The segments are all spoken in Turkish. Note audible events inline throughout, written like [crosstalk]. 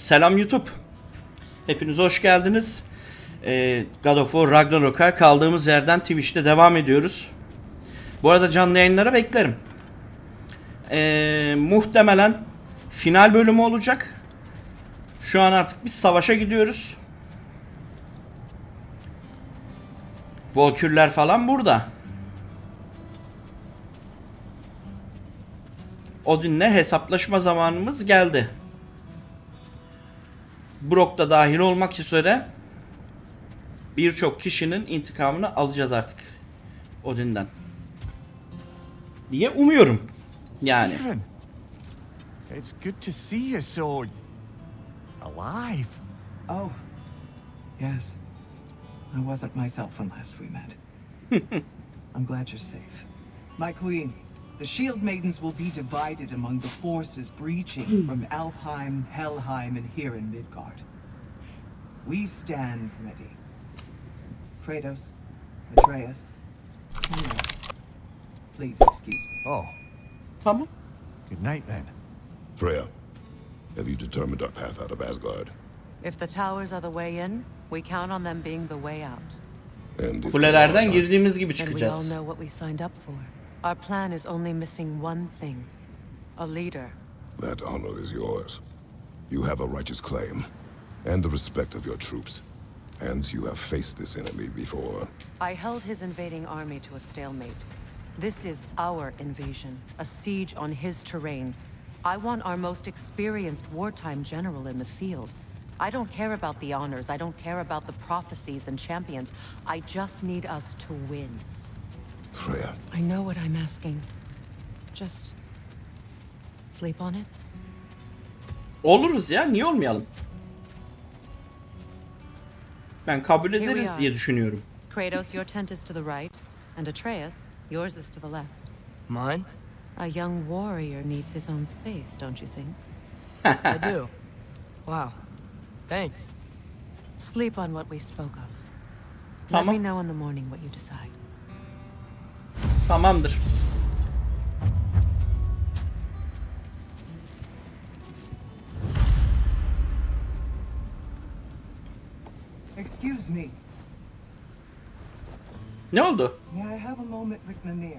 Selam YouTube. Hepiniz hoş geldiniz. Ee, God of War Ragnarok'a kaldığımız yerden Twitch'te devam ediyoruz. Bu arada canlı yayınlara beklerim. Ee, muhtemelen final bölümü olacak. Şu an artık biz savaşa gidiyoruz. Volkürler falan burada. Odin'le hesaplaşma zamanımız geldi. Brock da dahil olmak üzere birçok kişinin intikamını alacağız artık Odin'den. Diye umuyorum. Yani. İt's good to see you so alive. Oh, yes. I wasn't myself when last we met. [laughs] I'm glad you're safe. My queen, the Shield Maidens will be divided among the forces breaching hmm. from Alfheim, Helheim, and here in Midgard. We stand ready. Kratos, Atreus, Henry, please excuse me. Oh, Tamam. good night then. Freya, have you determined our path out of Asgard? If the towers are the way in, we count on them being the way out. And if Kulelerden they are not, girdiğimiz gibi And we all know what we signed up for. Our plan is only missing one thing. A leader. that honor is yours. You have a righteous claim, and the respect of your troops. And you have faced this enemy before. I held his invading army to a stalemate. This is our invasion, a siege on his terrain. I want our most experienced wartime general in the field. I don't care about the honors, I don't care about the prophecies and champions. I just need us to win. Freya, I know what I'm asking. Just sleep on it. Oluruz ya niye olmayalım? Ben kabul ederiz diye düşünüyorum. Kratos, your tent is to the right, and Atreus, yours is to the left. Mine? A young warrior needs his own space, don't you think? I do. Wow. Thanks. Sleep on what we spoke of. Let me know in the morning what you decide. Tamamdır. Excuse me. Ne oldu? May I have a moment with Mimir?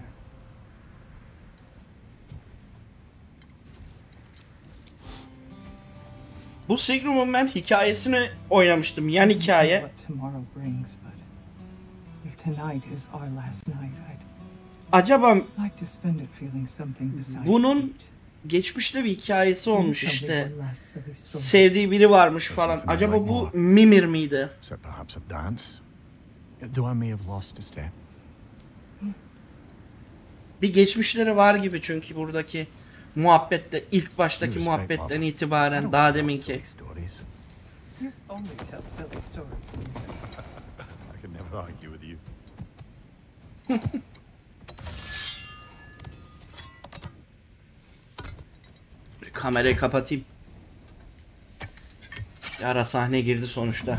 Bu Sigrum'un ben hikayesini oynamıştım. Yan I hikaye. Tonight is our last night, I'd Acaba Bunun geçmişte bir hikayesi olmuş işte. Sevdiği biri varmış falan. Acaba bu Mimir miydi? Bir geçmişleri var gibi çünkü buradaki muhabbette ilk baştaki muhabbetten itibaren daha deminki. [laughs] [laughs] Kamerayı kapatayım. Ara sahne girdi sonuçta.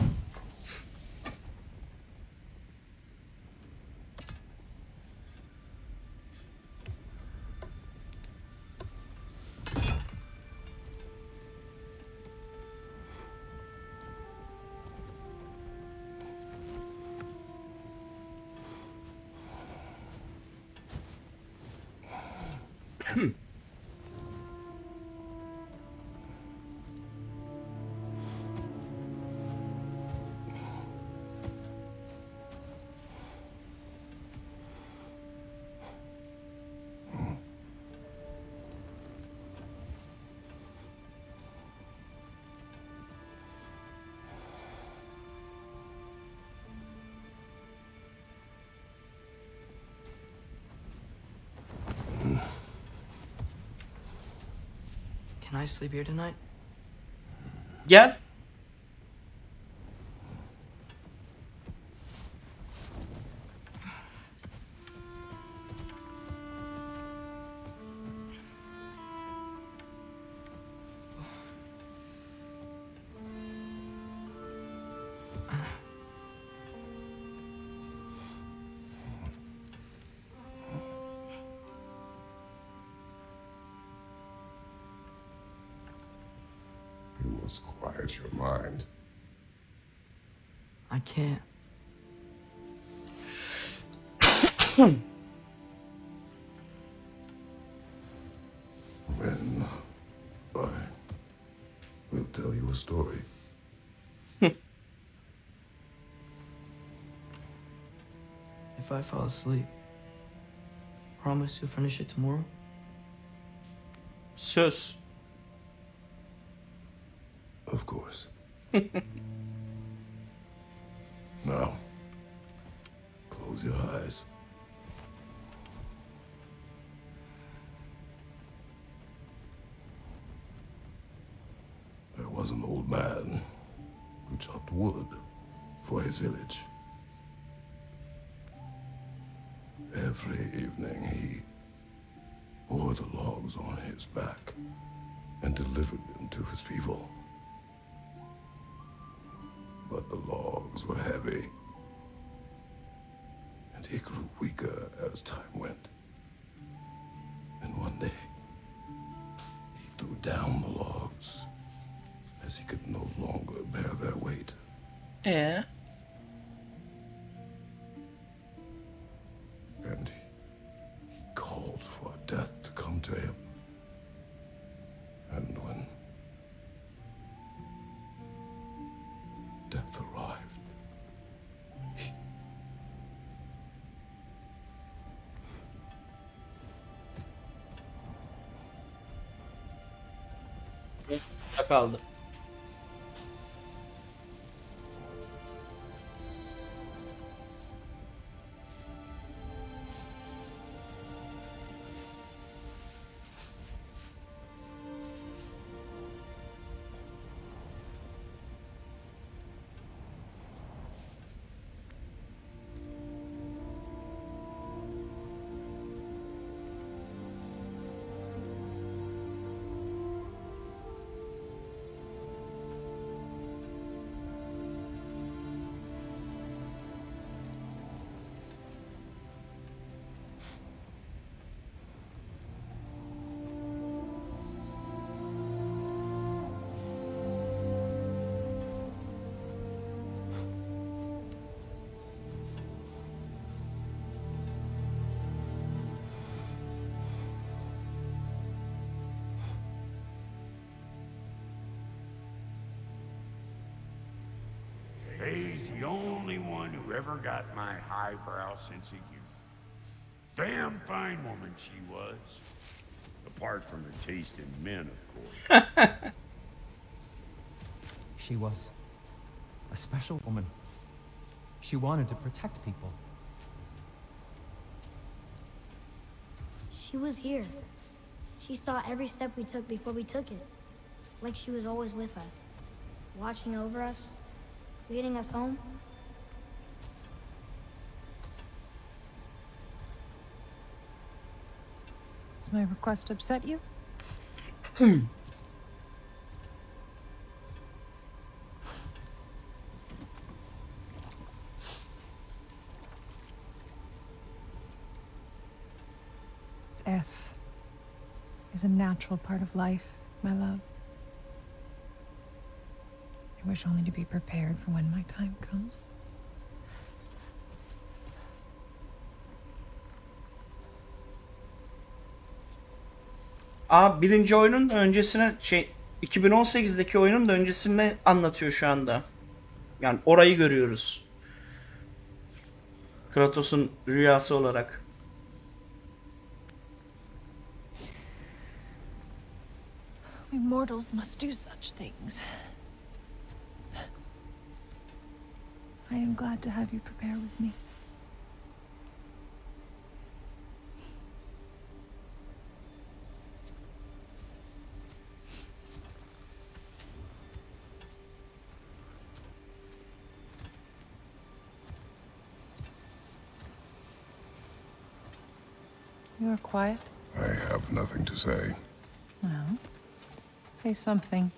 I sleep here tonight? Gel. If I fall asleep, promise you'll finish it tomorrow? Söz. Of course. [laughs] logs on his back and delivered them to his people. Burada kaldı. He's the only one who ever got my highbrow sense of humor. Damn fine woman she was. Apart from her taste in men, of course. [laughs] She was a special woman. She wanted to protect people. She was here. She saw every step we took before we took it. Like she was always with us. Watching over us. Leading us home. Does my request upset you? Hmm. Death is a natural part of life, my love. Wish only to be prepared for when my time comes. Aa birinci oyunun da öncesine şey 2018'deki oyunun da öncesini anlatıyor şu anda. Yani orayı görüyoruz. Kratos'un rüyası olarak. We mortals must do such things. I am glad to have you prepare with me. You are quiet. I have nothing to say. Well, say something.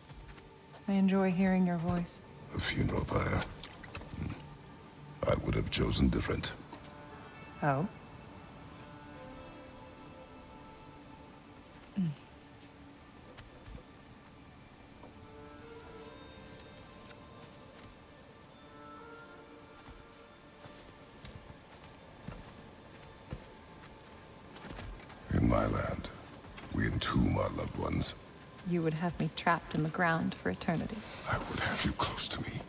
I enjoy hearing your voice. A funeral pyre. I would have chosen different. Oh? In my land, we entomb our loved ones. You would have me trapped in the ground for eternity. I would have you close to me.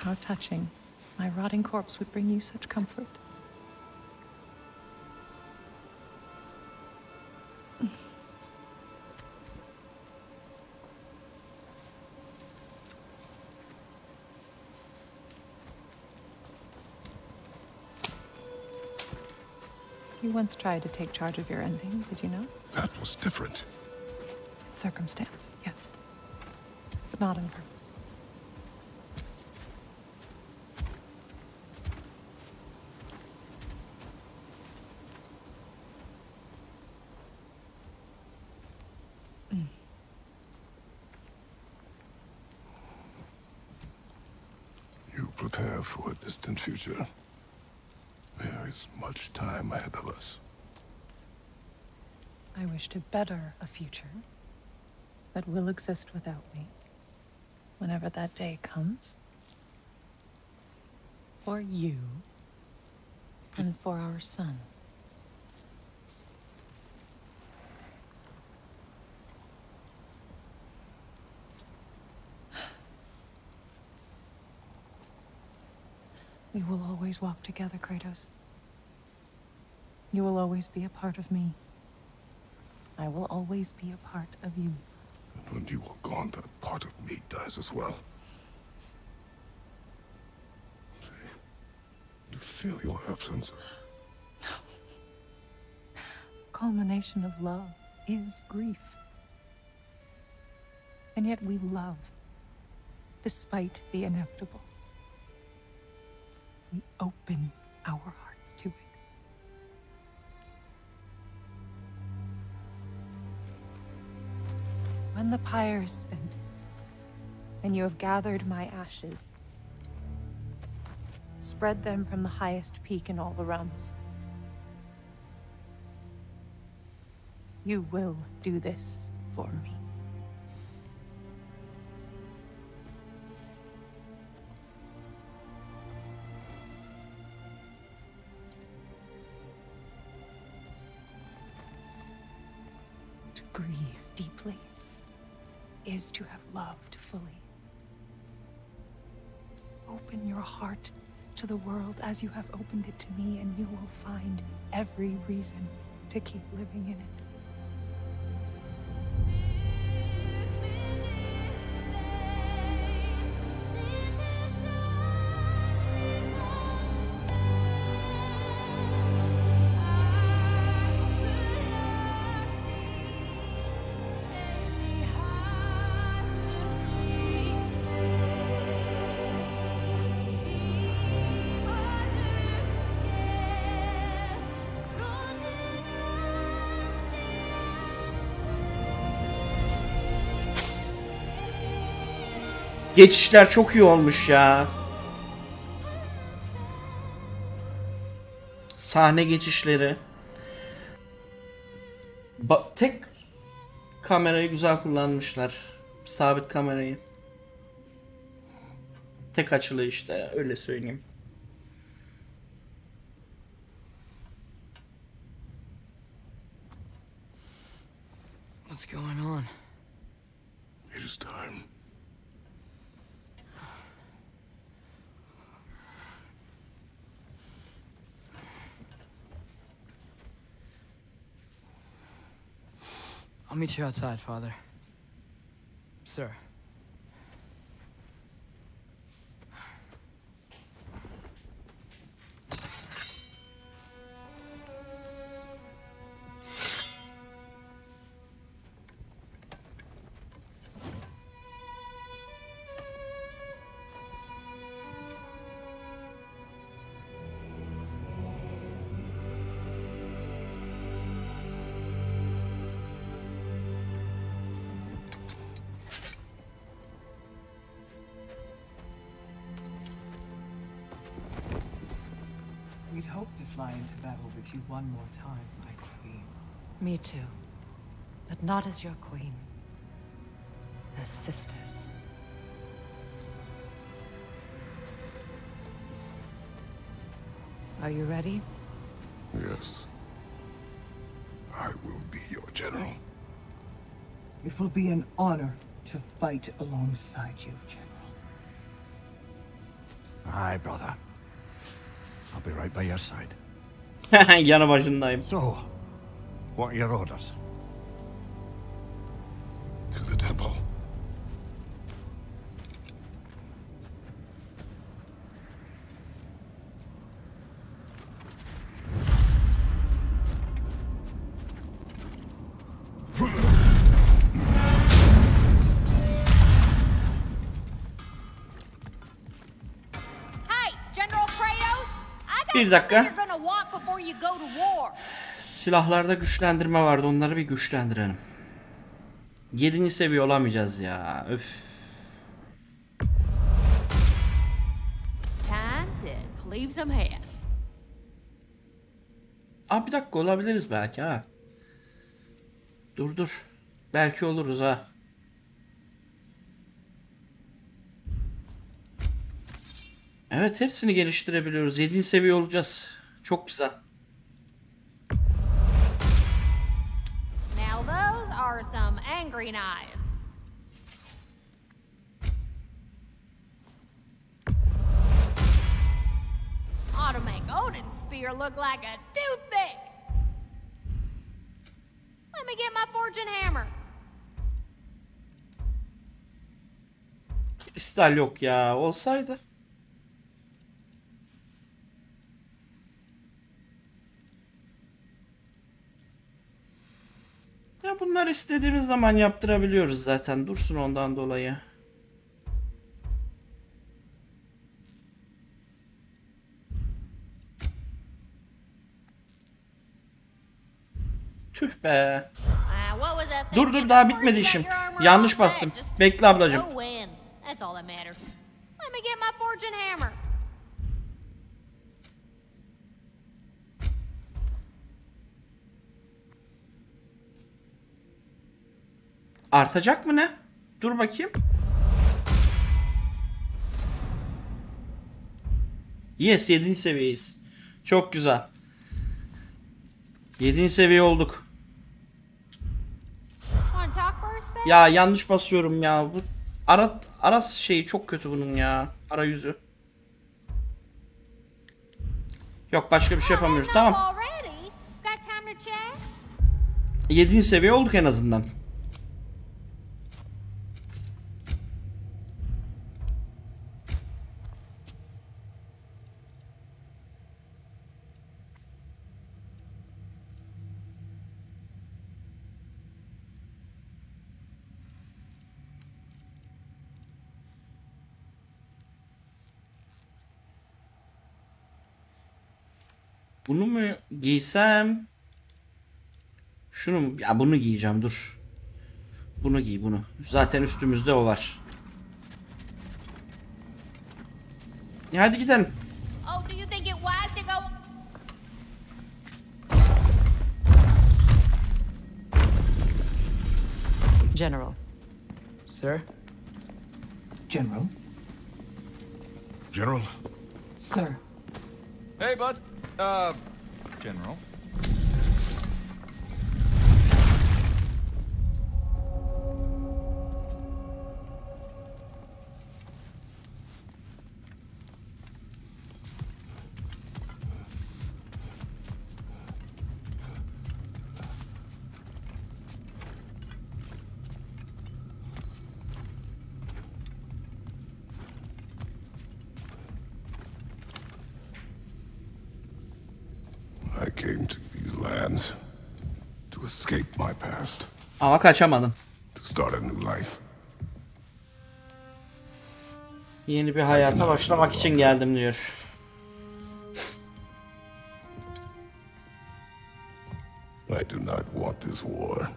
How touching. My rotting corpse would bring you such comfort. [laughs] You once tried to take charge of your ending, did you know? That was different. Circumstance, yes. But not in purpose. You prepare for a distant future. There is much time ahead of us. I wish to better a future that will exist without me whenever that day comes. For you and for our son. [sighs] We will always walk together, Kratos. You will always be a part of me. I will always be a part of you. And when you are gone, that part of me dies as well. See, to feel your absence. No. Culmination of love is grief. And yet we love, despite the inevitable. We open our hearts to it. When the pyre is spent, and you have gathered my ashes, spread them from the highest peak in all the realms. You will do this for me. To grieve deeply is to have loved fully. Open your heart to the world as you have opened it to me, and you will find every reason to keep living in it. Geçişler çok iyi olmuş ya. Sahne geçişleri. Ba- tek kamerayı güzel kullanmışlar. Sabit kamerayı. Tek açılı işte öyle söyleyeyim. What's going on? It is time. I'll meet you outside, Father. Sir. One more time, my queen. Me too. But not as your queen. As sisters. Are you ready? Yes. I will be your general. It will be an honor to fight alongside you, General. Aye, brother. I'll be right by your side. [laughs] Yanı başındayım. So, what are your orders? To the temple. Hey, General Kratos! I got Bir dakika. Silahlarda güçlendirme vardı. Onları bir güçlendirelim. 7. seviye olamayacağız ya. Öf. Aa bir dakika olabiliriz belki ha. Dur dur. Belki oluruz ha. Evet hepsini geliştirebiliyoruz. 7. seviye olacağız. Çok güzel. Angry knives. Ought to make Odin's spear look like a toothpick. Let me get my fortune hammer. Kristal yok ya. Olsaydı. Ya bunlar istediğimiz zaman yaptırabiliyoruz zaten. Dursun ondan dolayı. Tüh be. Dur dur daha bitmedi işim. Yanlış bastım. Bekle ablacığım. Artacak mı ne? Dur bakayım. Yes 7. seviyeyiz. Çok güzel. 7. seviye olduk. Ya yanlış basıyorum ya. Bu ara ara şeyi çok kötü bunun ya. Arayüzü. Yok başka bir şey yapamıyoruz. Tamam. Already? Got time to chat? 7. seviye olduk en azından. Bunu mu giysem? Şunu mu? Ya bunu giyeceğim dur. Bunu giy bunu. Zaten üstümüzde o var. Ya hadi gidelim. Oh? General. Sir? General? General? Sir? Hey, bud. Uh, General. Came to these lands to escape my past, Ama kaçamadım. to start a new life. Yeni bir hayata başlamak için geldim diyor. I do not want this war.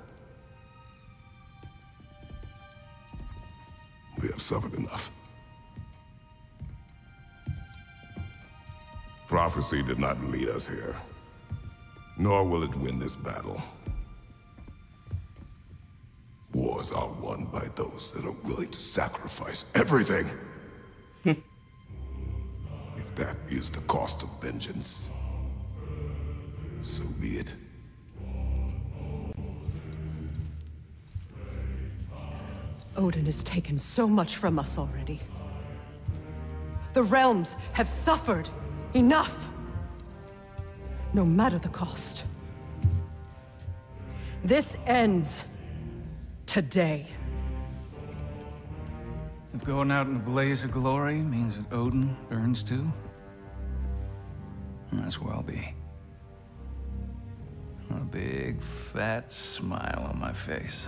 We have suffered enough. Prophecy did not lead us here, nor will it win this battle. Wars are won by those that are willing to sacrifice everything. [laughs] if that is the cost of vengeance, so be it. Odin has taken so much from us already. The realms have suffered enough. No matter the cost. This ends today. If going out in a blaze of glory means that Odin burns too, that's where I'll be. A big, fat smile on my face.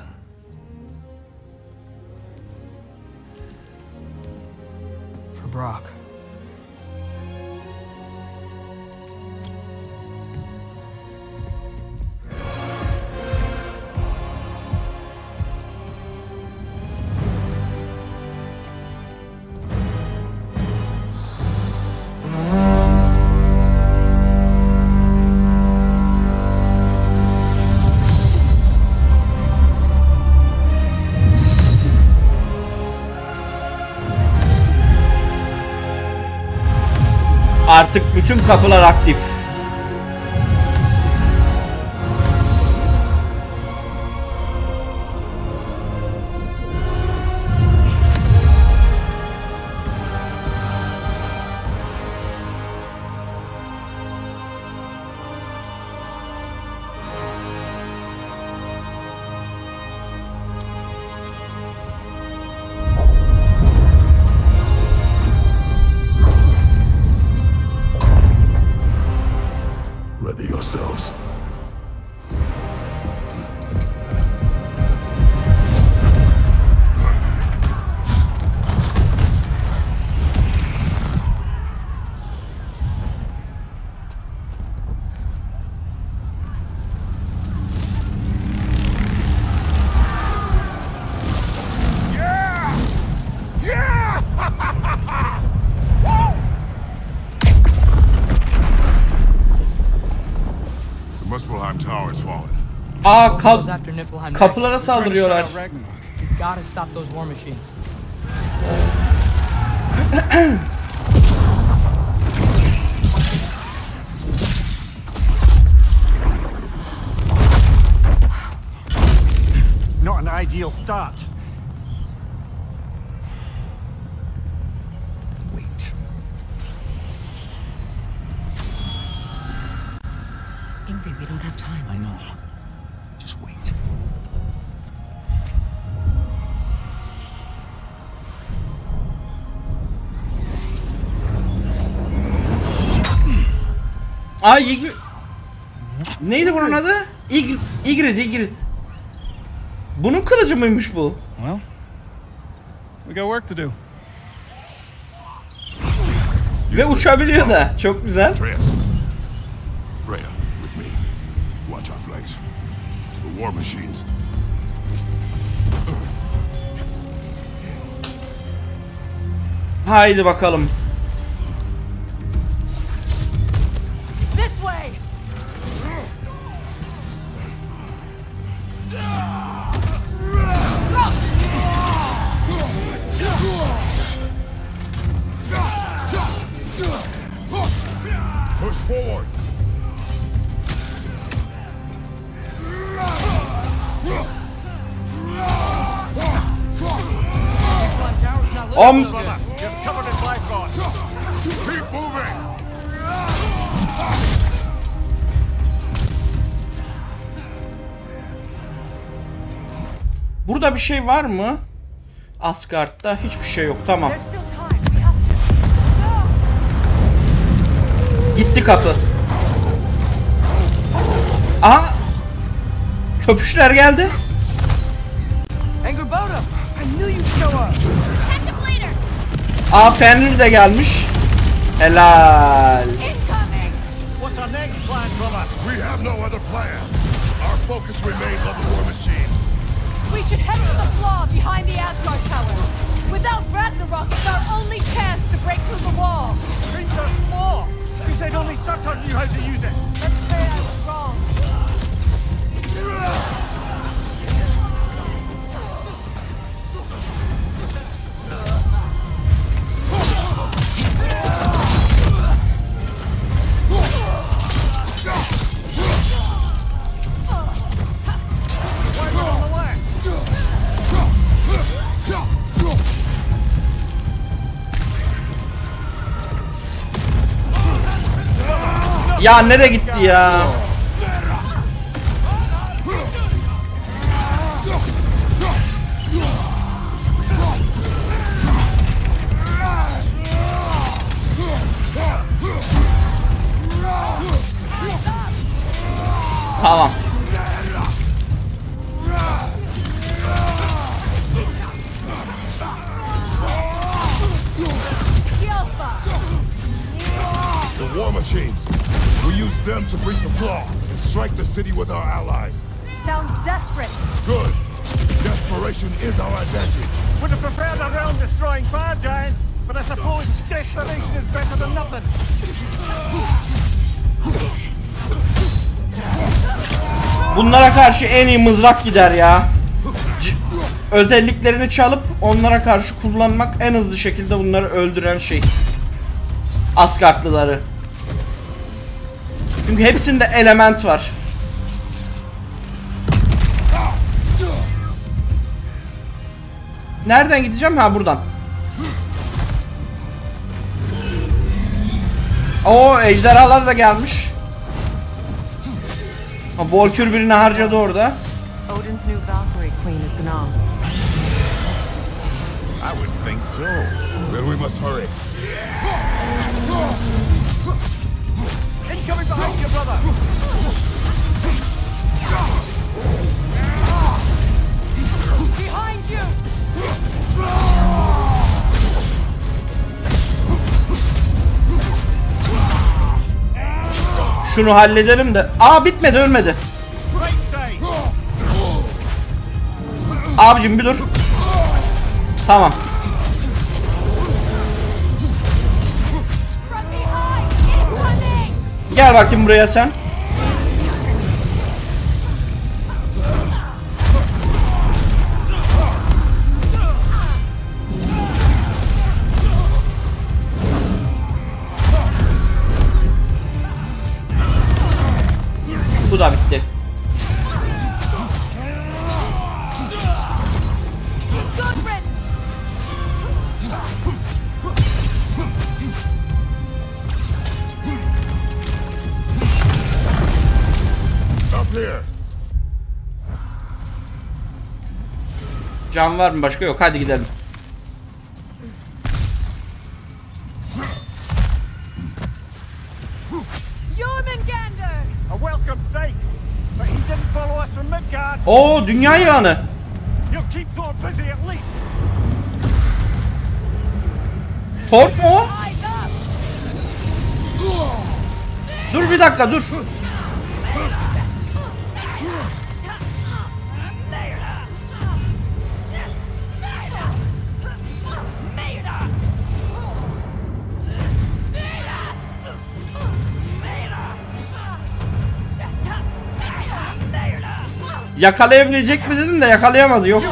For Brock. Bütün kapılar aktif. Aa kap Goes after Niflheim kapılara next. We're trying to saldırıyorlar. shut out Ragnarok. We gotta stop those war machines. Not an ideal start. Ay Ygritte. Neydi bunun adı? Ygr Ygritte, Ygritte. Bunun kılıcı mıymış bu? Well, we got work to do. Ve uçabiliyor da. Çok güzel. Freya, with me. Watch our flanks. To the war machines. Haydi bakalım. Şey var mı? Asgard'da hiçbir şey yok. Tamam. Gitti kapı. Aha! Köpüşler geldi. Aa Fenrir de gelmiş. Helal. Without Ragnarok, it's our only chance to break through the wall. Creature more. You said only Surtur knew how to use it. Ya nereye gitti ya? Tamam. The war machines. We use them to breach the flaw and strike the city with our allies. Sounds desperate. Good. Desperation is our advantage. Would have preferred a realm-destroying fire giant, but I suppose desperation is better than nothing. Bunlara karşı en iyi mızrak gider ya. C- özelliklerini çalıp onlara karşı kullanmak en hızlı şekilde bunları öldüren şey. Asgardlıları. Çünkü hepsinde element var. Nereden gideceğim? Ha buradan. Oo ejderhalar da gelmiş. Ha, Volkür birini harcadı orada. I would think so. Then we must hurry. Şunu halledelim de. Aa bitmedi ölmedi. Abicim bir dur. Tamam. Gel bakayım buraya sen. Can var mı başka? Yok hadi gidelim. Jormungandr! A welcome sight! But he didn't follow us from Midgard! Oo dünya yılanı. Thor mu o? Dur bir dakika dur. Yakalayabilecek mi dedim de yakalayamadı yok.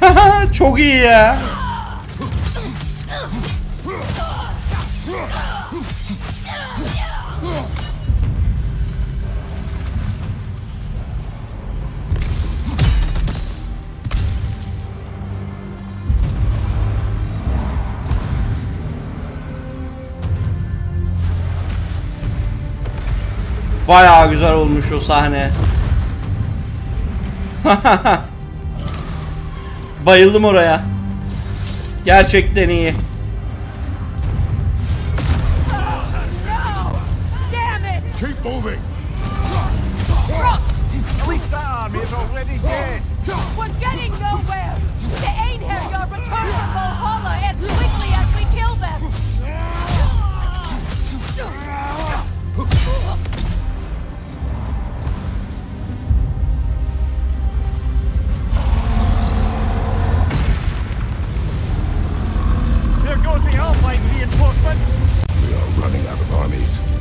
[laughs] Çok iyi ya. Bayağı güzel olmuş o sahne. [laughs] Bayıldım oraya. Gerçekten iyi. Damn it! Keep moving. At least army is already dead!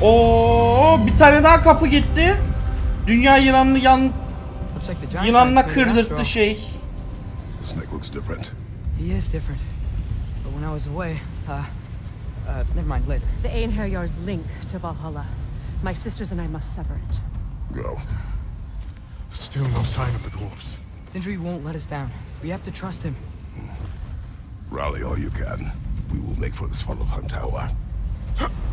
Oo, bir tane daha kapı gitti. Dünya yılanını yan Looks like the giant yılanla giant's made it after kırdırttı all. şey. Snake looks different. He is different. But when I was away, uh, uh, never mind, later. The Einherjar's link to Valhalla. My sisters and I must sever it. Go. Still no sign of the dwarves. Sindri won't let us down. We have to trust him. Rally all you can. We will make for this funnel hunt tower. [laughs]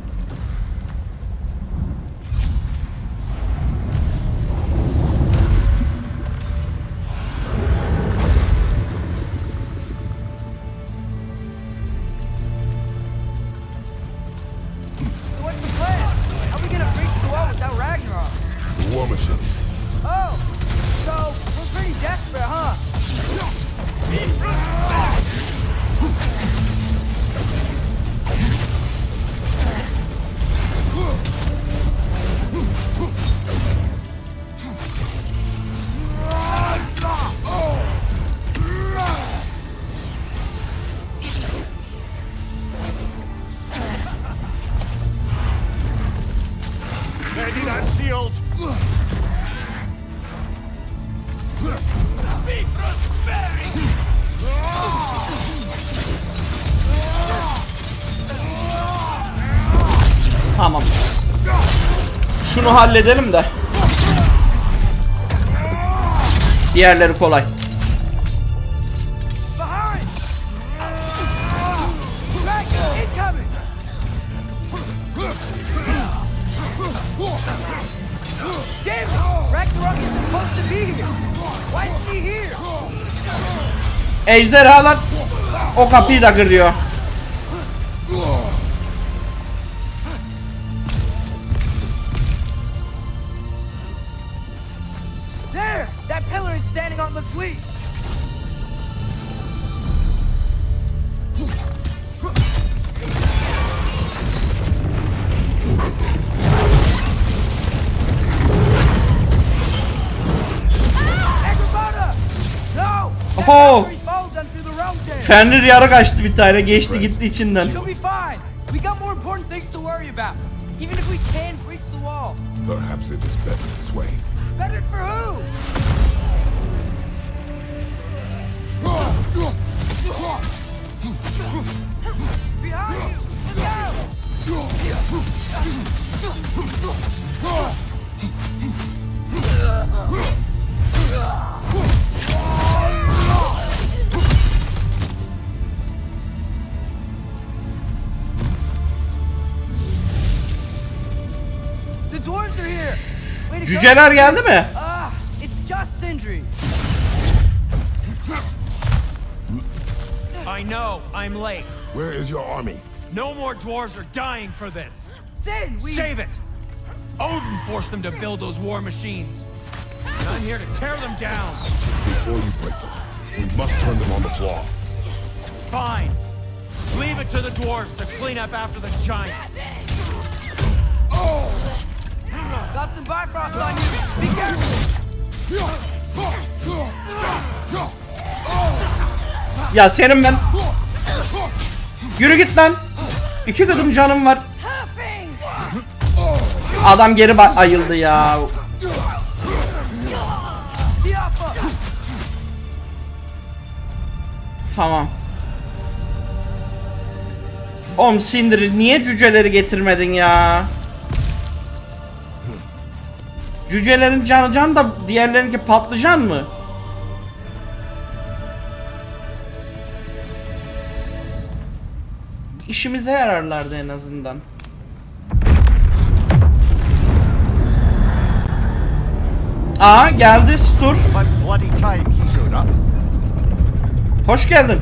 Why is he here? Ejderhalar o kapıyı da kırıyor. Oho! Fenrir yara kaçtı bir tane. Geçti gitti içinden. Perhaps it is better this way. Better for who? Behind you! Let's go! Cüceler geldi mi? Ah, it's just Sindri. I know, I'm late. Where is your army? No more dwarves are dying for this. Sin, we... Save it! Odin forced them to build those war machines. And I'm here to tear them down. Before you break them, we must turn them on the floor. Fine. Leave it to the dwarves to clean up after the giants. Got some Bifrost on you. Be careful. Ya senin ben... Yürü git lan. İki kadın canım var. Adam geri ayıldı ya. Tamam. Oğlum Sindri niye cüceleri getirmedin ya? Cücelerin canı can da diğerlerinki patlıcan mı? İşimize yararlardı en azından. Aa geldi Stur. Hoş geldin.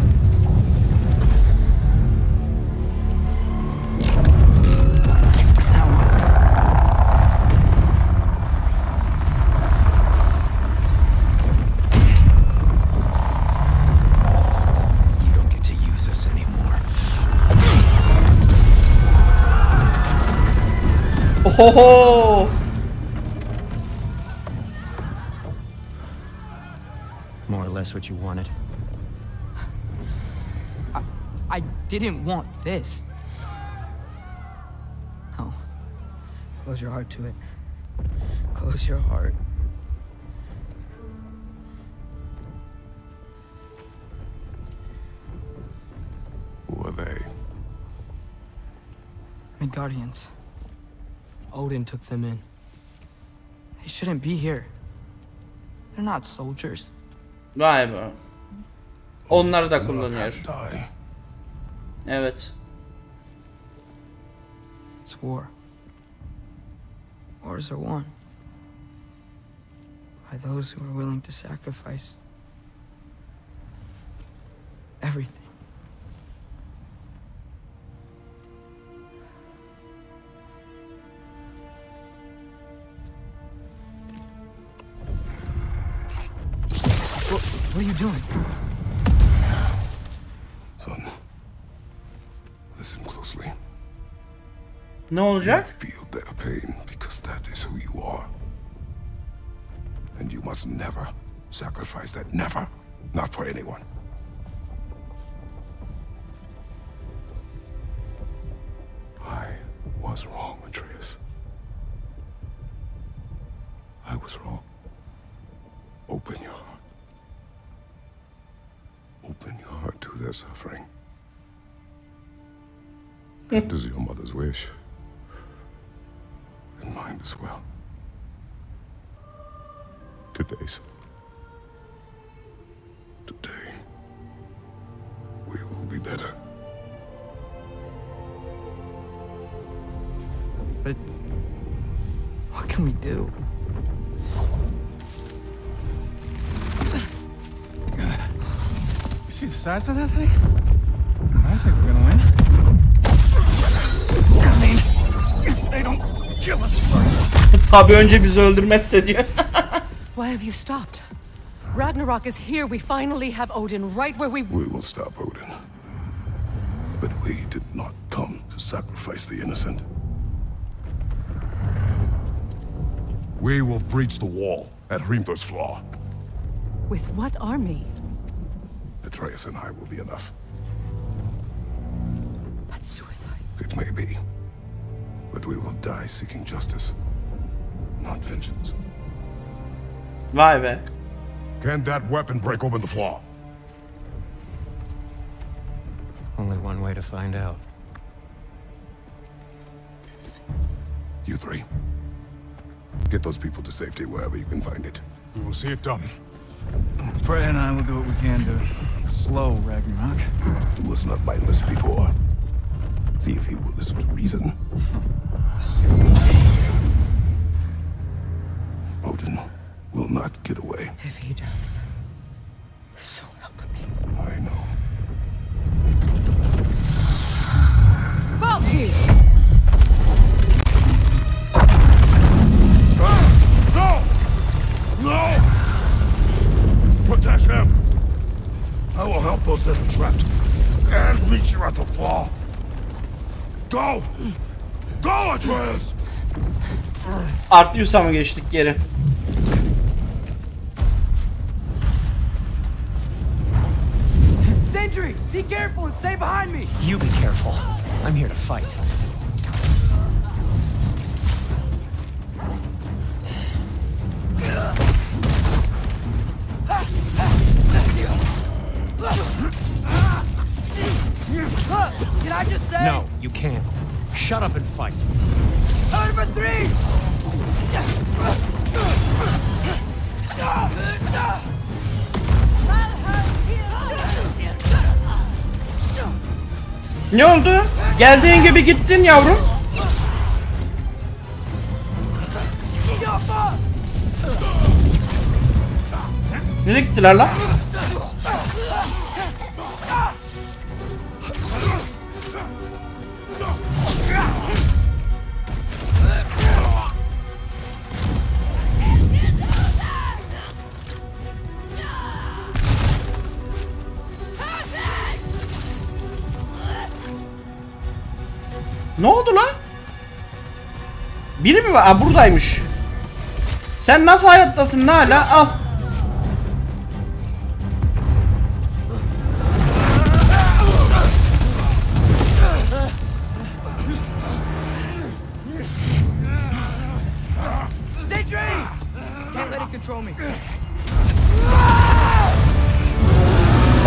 Ohoho. More or less what you wanted. I didn't want this. Oh. Close your heart to it. Close your heart. Who are they? Midgardians. Odin took them in. They shouldn't be here. They're not soldiers. Vay be. Onları da kullanıyor. Evet. It's war. Wars are won by those who are willing to sacrifice everything. What, what are you doing? Son, listen closely. Ne olacak? Feel their pain because that is who you are. And you must never sacrifice that. Never. Not for anyone. That is your mother's wish. And mine as well. Today, son. Today, we will be better. But what can we do? You see the size of that thing? First. Tabii önce bizi öldürmezse diyor. [laughs] Why have you stopped? Ragnarok is here. We finally have Odin right where we. We will stop Odin. But we did not come to sacrifice the innocent. We will breach the wall at Hrimthur's Flaw. With what army? Atreus and I will be enough. That's suicide. It may be. But we will die seeking justice, not vengeance. Vay be. Can that weapon break open the flaw? Only one way to find out. You three. Get those people to safety wherever you can find it. We will see it done. Freya and I will do what we can to slow Ragnarok. He was not mindless before. See if he will listen to reason. [laughs] will not get away. If he does, so help me. I know. Valky! No! No! Protect him! I will help those that are trapped. And meet you at the fall. Go! Go, Atreus! Artlius'a mı geçtik geri? I'm here to fight. Geldiğin gibi gittin yavrum. Nereye gittiler lan? Mi var? Aa, buradaymış. Sen nasıl hayattasın hala? Al.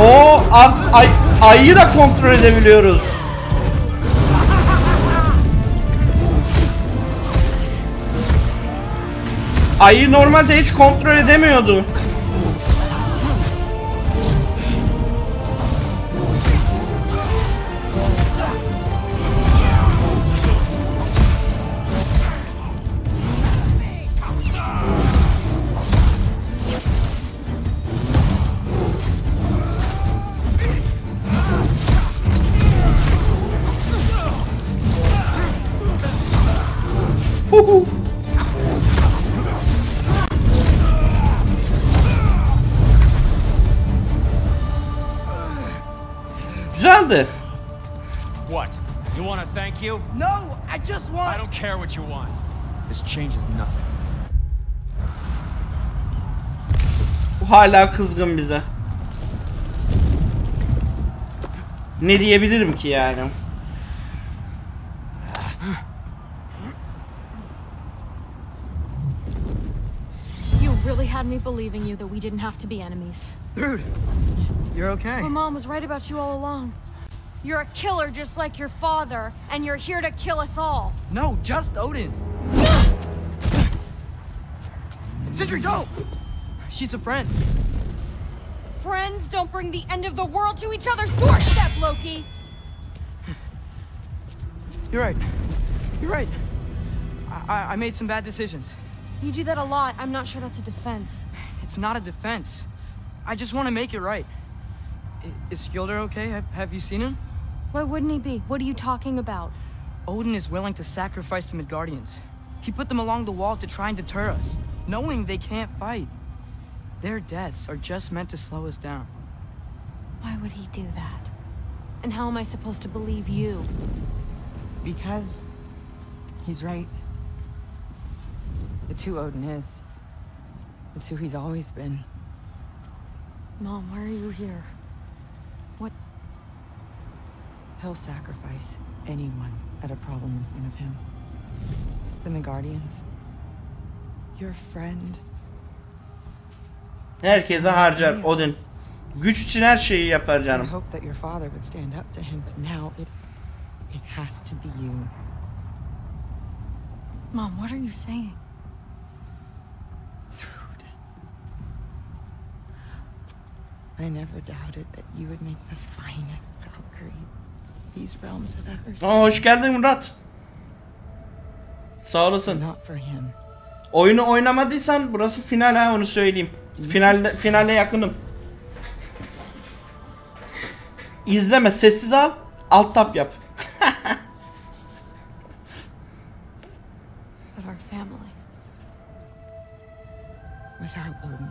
O ay, ayıyı da kontrol edebiliyoruz. Ayı normalde hiç kontrol edemiyordu. Hala kızgın bize. Ne diyebilirim ki yani? You really had me believing you that we didn't have to be enemies. Dude, you're okay. My mom was right about you all along. You're a killer just like your father, and you're here to kill us all. No, just Odin. Sentry, go! She's a friend. Friends don't bring the end of the world to each other's doorstep, Loki! You're right. You're right. I, I, I made some bad decisions. You do that a lot. I'm not sure that's a defense. It's not a defense. I just want to make it right. I- Is Skilder okay? Have, have you seen him? Why wouldn't he be? What are you talking about? Odin is willing to sacrifice the Midgardians. He put them along the wall to try and deter us, knowing they can't fight. Their deaths are just meant to slow us down. Why would he do that? And how am I supposed to believe you? Because he's right. It's who Odin is. It's who he's always been. Mom, why are you here? What? He'll sacrifice anyone at a problem in front of him. The Midgardians. Your friend. Herkese harcar Odin. Güç için her şeyi yapar I canım. hope that your father would stand up to him, but now it it has to be you. Mom, what are you saying? I never doubted that you would make the finest Valkyrie these realms have ever seen. Aa, hoş geldin Murat. Sağ olasın. Not for him. Oyunu oynamadıysan burası final ha onu söyleyeyim. Finalde, finale yakınım. İzleme sessiz al. Alt tap yap. [laughs] But our family. Without Odin,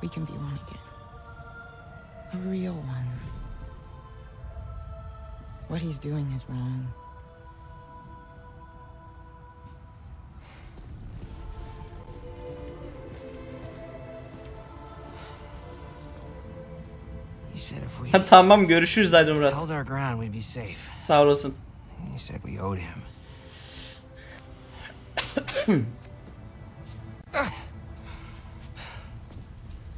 we can be one again. A real one. What he's doing is wrong. He said if we Ha, tamam görüşürüz Haydi Murat. held our ground, we'd be safe. Sağ olasın. He said we owed him. [coughs]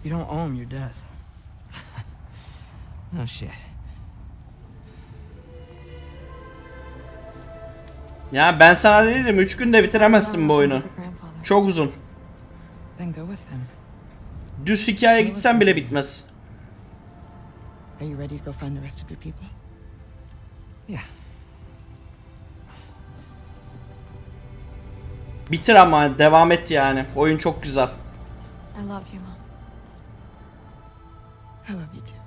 You don't owe him your death. [laughs] No shit. Ya ben sana dedim 3 günde bitiremezsin bu oyunu. Çok uzun. Then go with him. Düz hikaye gitsen bile bitmez. Are you ready to go find the rest of your people? Yeah. Bitir ama devam et yani. Oyun çok güzel. I love you, Mom. I love you too.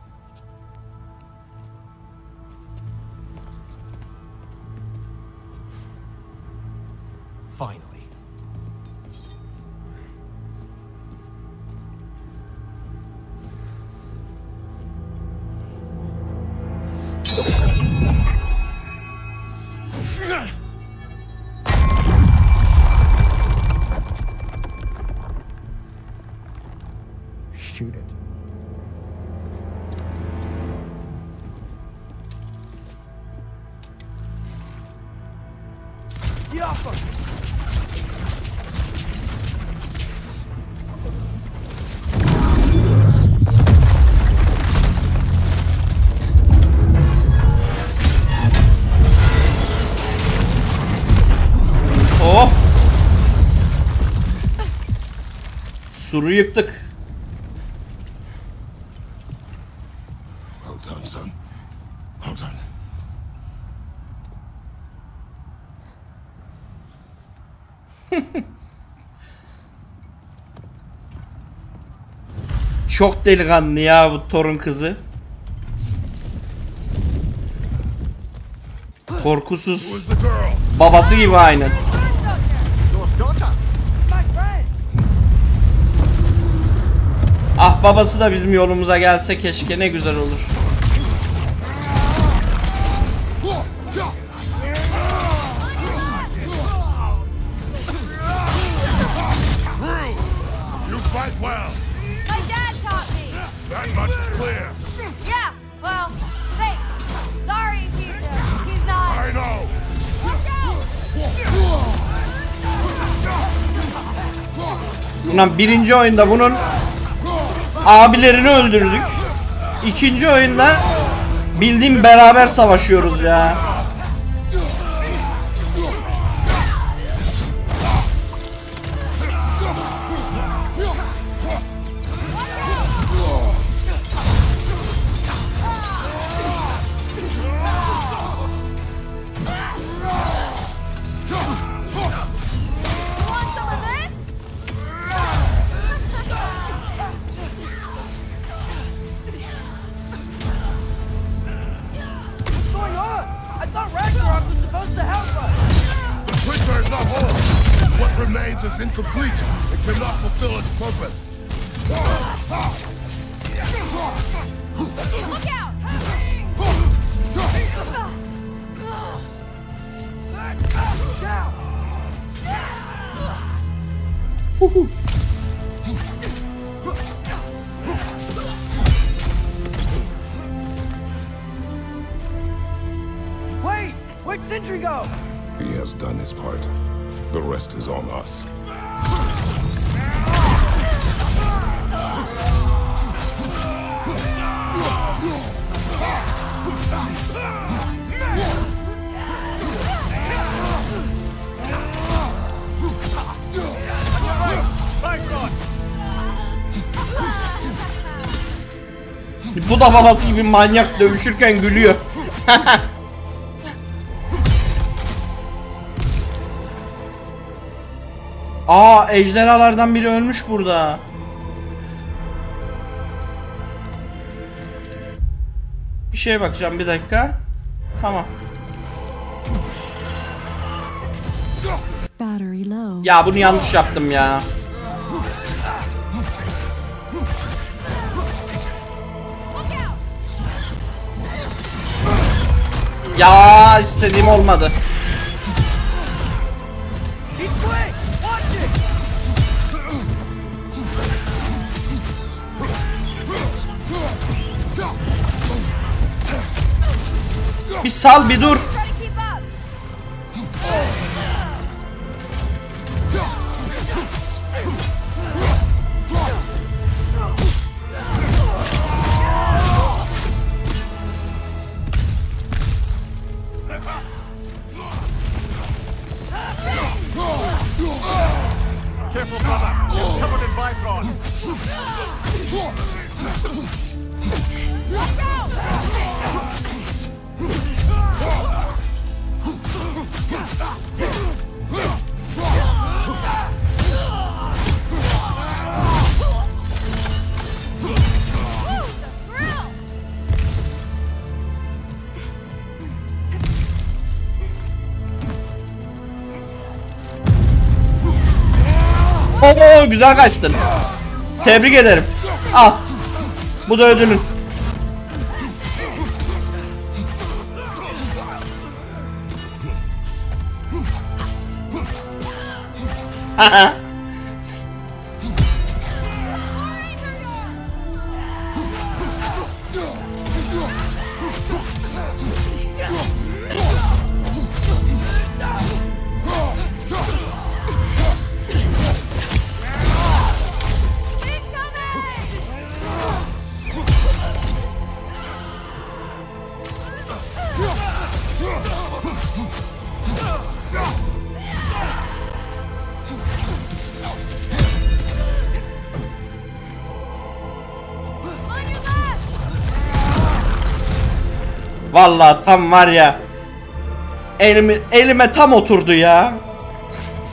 Suru yıktık. Well done, son. Well done. Çok delikanlı ya bu torun kızı. Korkusuz. Babası gibi friend. Ah babası da bizim yolumuza gelse keşke ne güzel olur. Ulan birinci oyunda bunun abilerini öldürdük. İkinci oyunda bildiğim beraber savaşıyoruz ya. Bu da babası gibi manyak dövüşürken gülüyor. [laughs] Aa ejderhalardan biri ölmüş burada. Bir şeye bakacağım bir dakika. Tamam. Ya bunu yanlış yaptım ya. Ya istediğim olmadı. Bir sal bir dur. Güzel kaçtın. Tebrik ederim. Al. Bu da ödülün. [laughs] Vallahi tam var ya. Elimi, elime tam oturdu ya.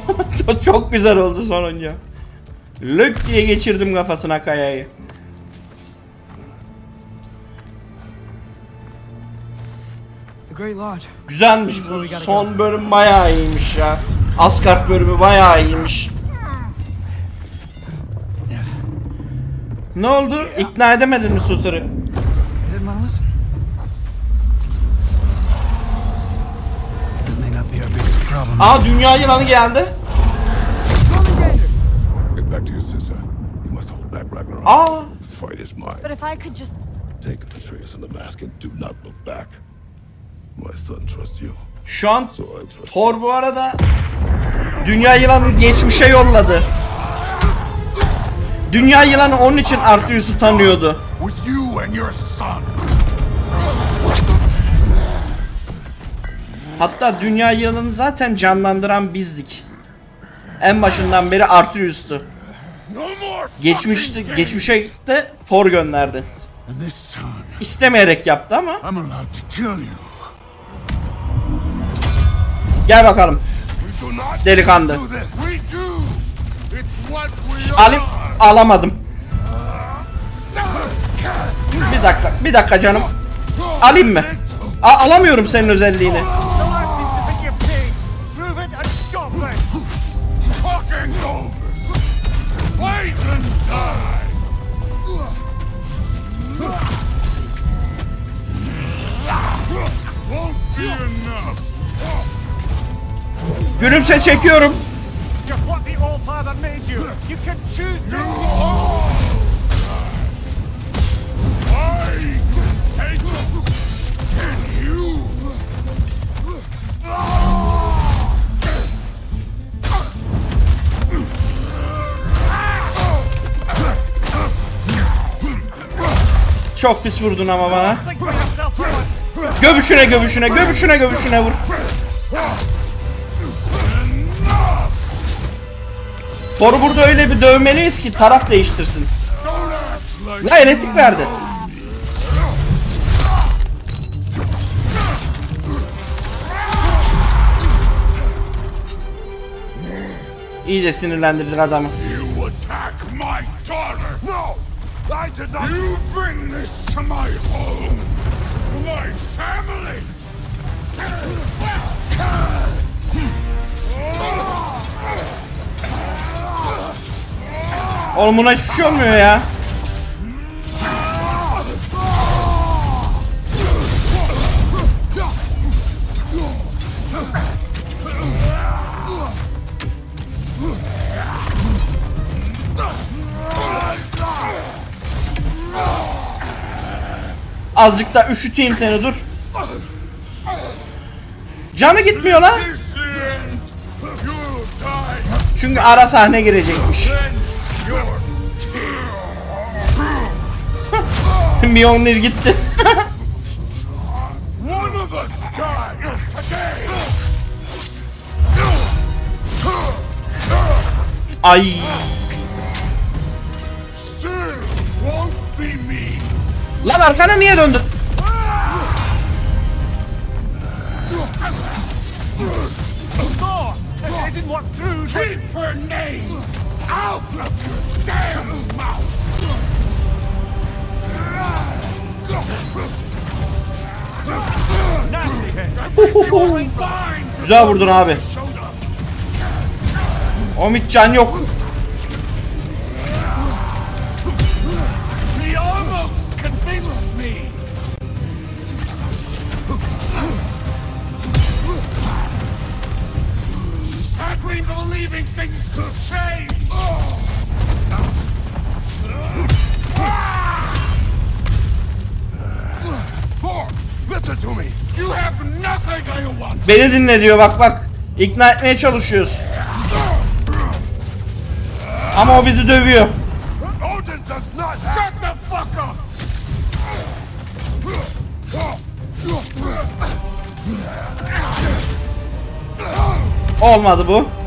[laughs] çok, güzel oldu sonuncu. Lök diye geçirdim kafasına kayayı. Güzelmiş bu son bölüm bayağı iyiymiş ya. Asgard bölümü bayağı iyiymiş. Ne oldu? İkna edemedin mi Suter'ı? Aa dünya yılanı geldi. Get back to your sister. You must hold back Ragnarok. Aa. This fight is mine. But if I could just... Take Atreus and the mask and do not look back. My son trusts you. Şu an So I trust Thor bu arada dünya yılanı geçmişe yolladı. Dünya yılanı onun için Arthur'u tanıyordu. With you and your son. Hatta dünya yılanını zaten canlandıran bizdik. En başından beri Arthur'tu. Geçmişte geçmişe de Thor gönderdi. İstemeyerek yaptı ama gel bakalım. Delikanlı. Alayım alamadım. Bir dakika, bir dakika canım. Alayım mı? A- alamıyorum senin özelliğini. And you. Çok pis vurdun ama bana. Göbüşüne göbüşüne göbüşüne göbüşüne vur. Thor'u burada öyle bir dövmeliyiz ki taraf değiştirsin. La elektrik verdi. İyice sinirlendirdik adamı. You bring this to my home, my family. Oğlum buna hiçbir şey olmuyor ya. Azıcık da üşüteyim seni dur. Canı gitmiyor lan. Çünkü ara sahne girecekmiş. [laughs] Mjolnir gitti. [laughs] Ay. Lan arkana niye döndün? Güzel vurdun abi. Omid can yok. Nothing I want. Beni dinle diyor bak bak. İkna etmeye çalışıyoruz. Ama o bizi dövüyor. Olmadı bu.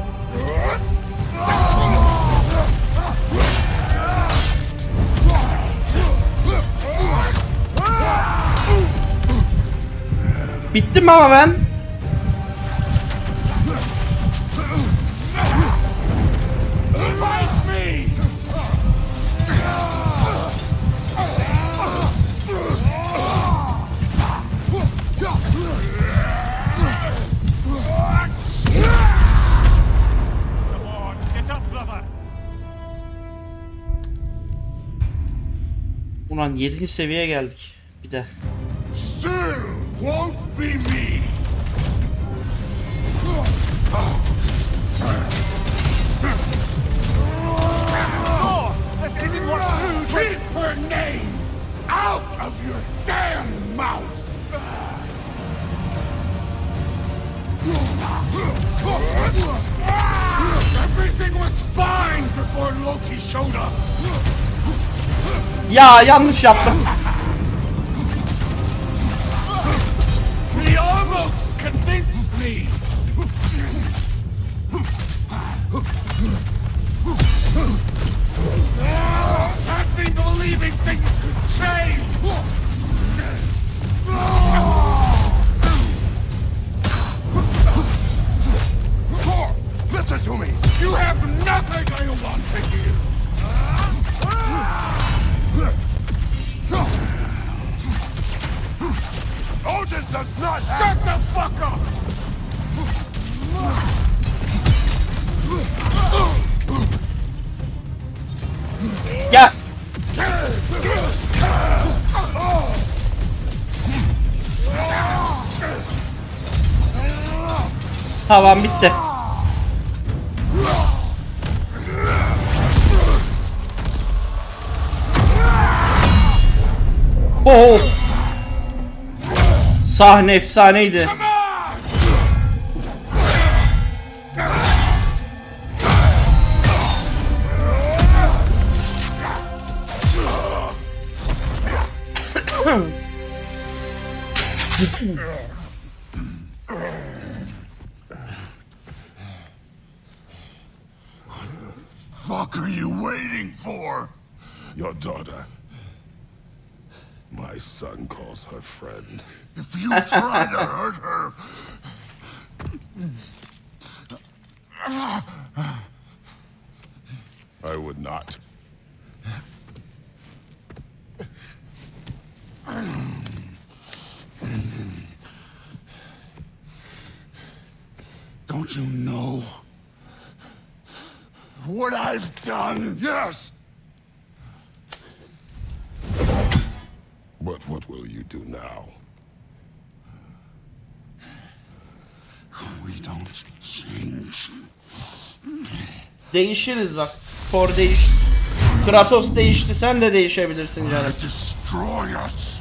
Bittim ama ben. Ulan 7. seviyeye geldik. Ya yanlış yaptım. Tamam bitti. Oh. Sahne efsaneydi. My son calls her friend. If you try to hurt her, I would not. don't you know what I've done? Yes! Do now? We don't change. Değişiriz bak. Thor değişti. Kratos değişti. Sen de değişebilirsin canım. Destroy us.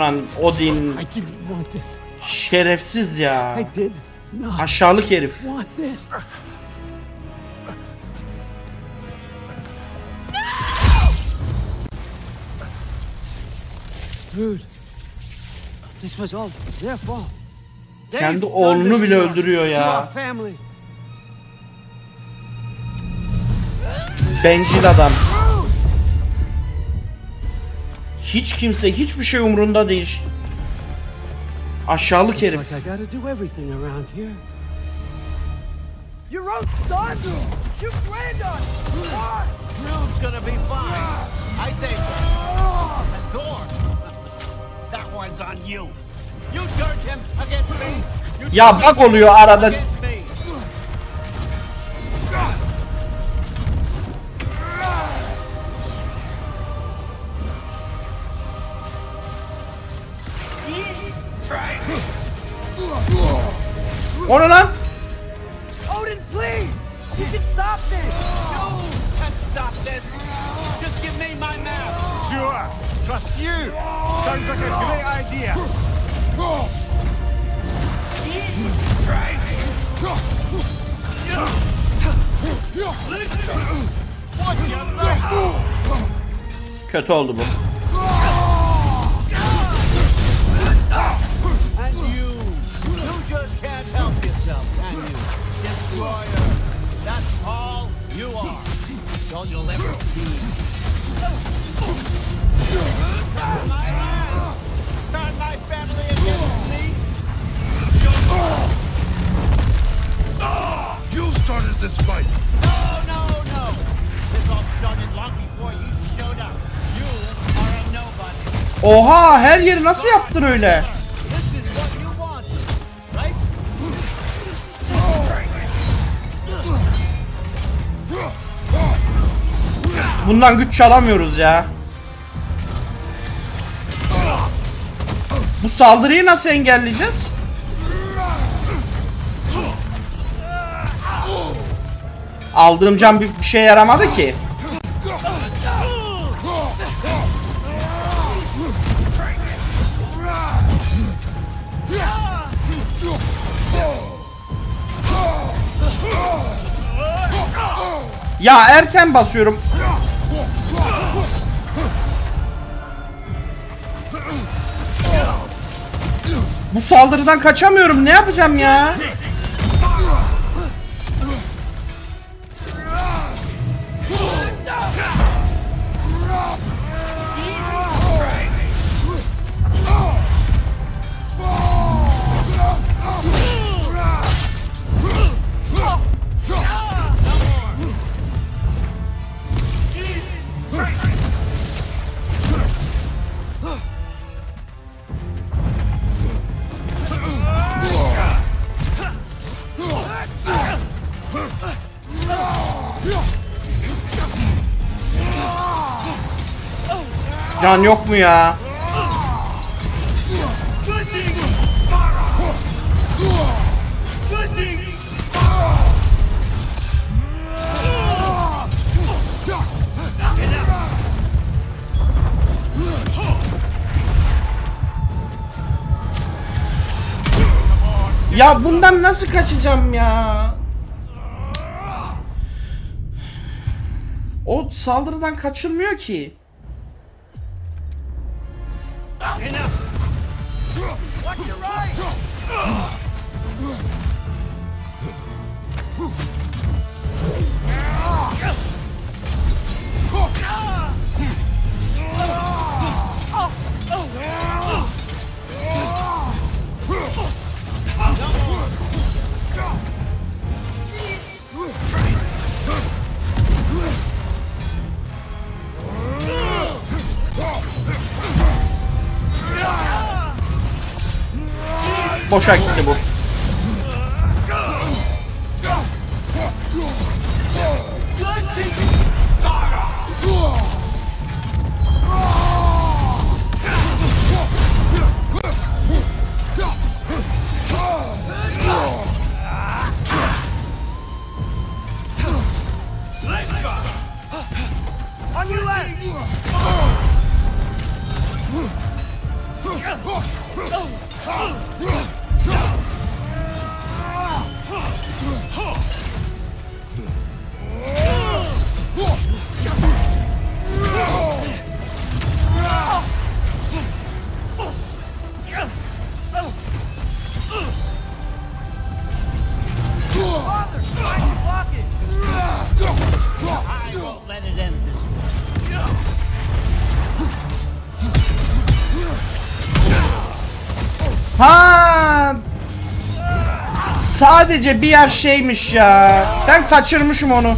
Ulan Odin I didn't want this. şerefsiz ya. I did not Aşağılık herif. want this. Dude, this was all their fault. They've Kendi oğlunu this bile öldürüyor ya. our family. Bencil adam. Hiç kimse hiçbir şey umrunda değil. Aşağılık herif. like I gotta do everything around here. Your own son? You planned on! Why? Drew's gonna be fine. I say, and Thor. That one's on you. You turned him against me. You Ya bak oluyor arada. O ne lan? Odin, please! You can stop this! You can stop this. Just give me my map. Sure! Trust you! Sounds like a great idea! Kötü oldu bu. All you'll ever started this fight! No, no, no. This all started long before you showed up. You are a nobody. Oha her yeri nasıl yaptın öyle? Bundan güç çalamıyoruz ya. Bu saldırıyı nasıl engelleyeceğiz? Aldığım can bir, bir şey yaramadı ki. Ya erken basıyorum. Bu saldırıdan kaçamıyorum. Ne yapacağım ya? Can yok mu ya? Ya bundan nasıl kaçacağım ya? O saldırıdan kaçılmıyor ki. Boşa gitti bu. Bir yer şeymiş ya. Ben kaçırmışım onu.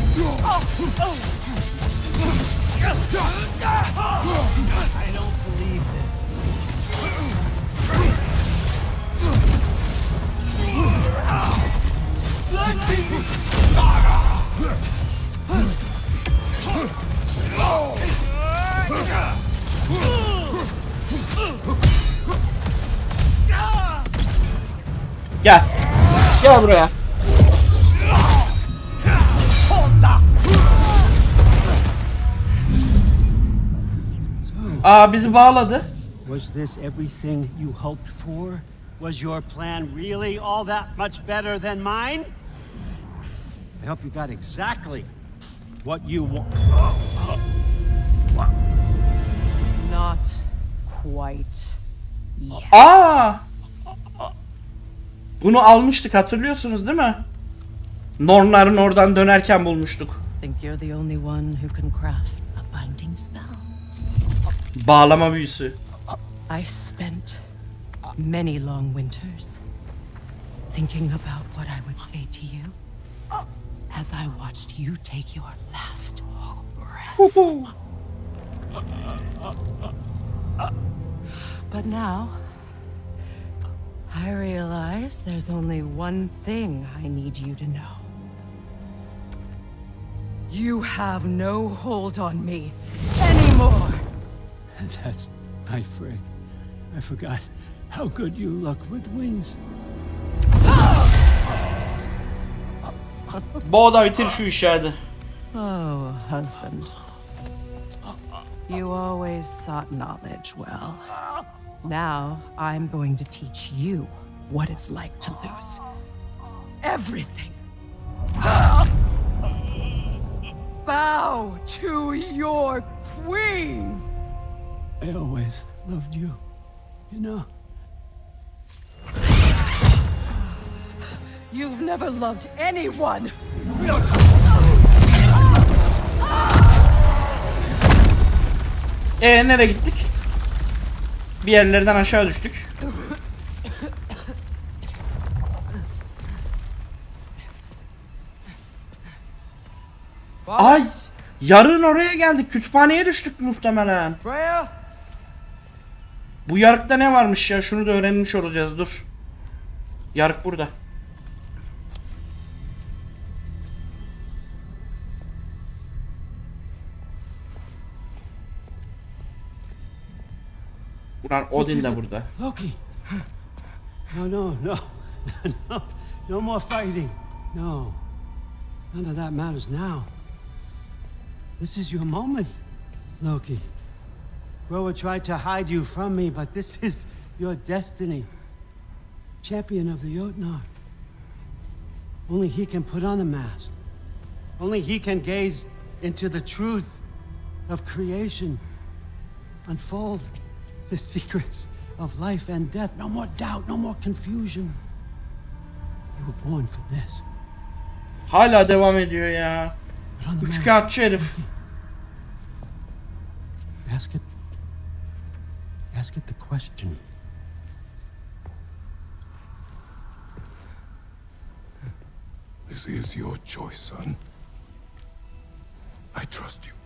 Aa bizi bağladı. Was this everything you hoped for? Was your plan really all that much better than mine? I hope you got exactly what you want. Not quite yet. Aa! Bunu almıştık hatırlıyorsunuz değil mi? Normların oradan dönerken bulmuştuk. Think you're the only one who can craft? Bağlama büyüsü. I spent many long winters thinking about what I would say to you as I watched you take your last breath. But now, I realize there's only one thing I need you to know. You have no hold on me anymore. [laughs] That's my frig. I forgot how good you look with wings. Boğa da bitir şu işi hadi. Oh, husband. You always sought knowledge well. Now I'm going to teach you what it's like to lose everything. Bow to your queen! I always loved you. You know, You've never loved anyone! Ee nereye gittik? Bir yerlerden aşağı düştük. Ay! Yarın oraya geldik. Kütüphaneye düştük muhtemelen. Freya? Bu yarıkta ne varmış ya? Şunu da öğrenmiş olacağız. Dur. Yarık burada. Ulan Odin de burada. Loki. No, no, no, [laughs] no, no more fighting. No, none of that matters now. This is your moment, Loki. Roa tried to hide you from me, but this is your destiny. Champion of the Jotnar. Only he can put on the mask. Only he can gaze into the truth of creation. Unfold the secrets of life and death. No more doubt, no more confusion. You were born for this. Hala devam ediyor ya. Üçkağıtçı herif. Ask it. Ask it the question. This is your choice, son. I trust you.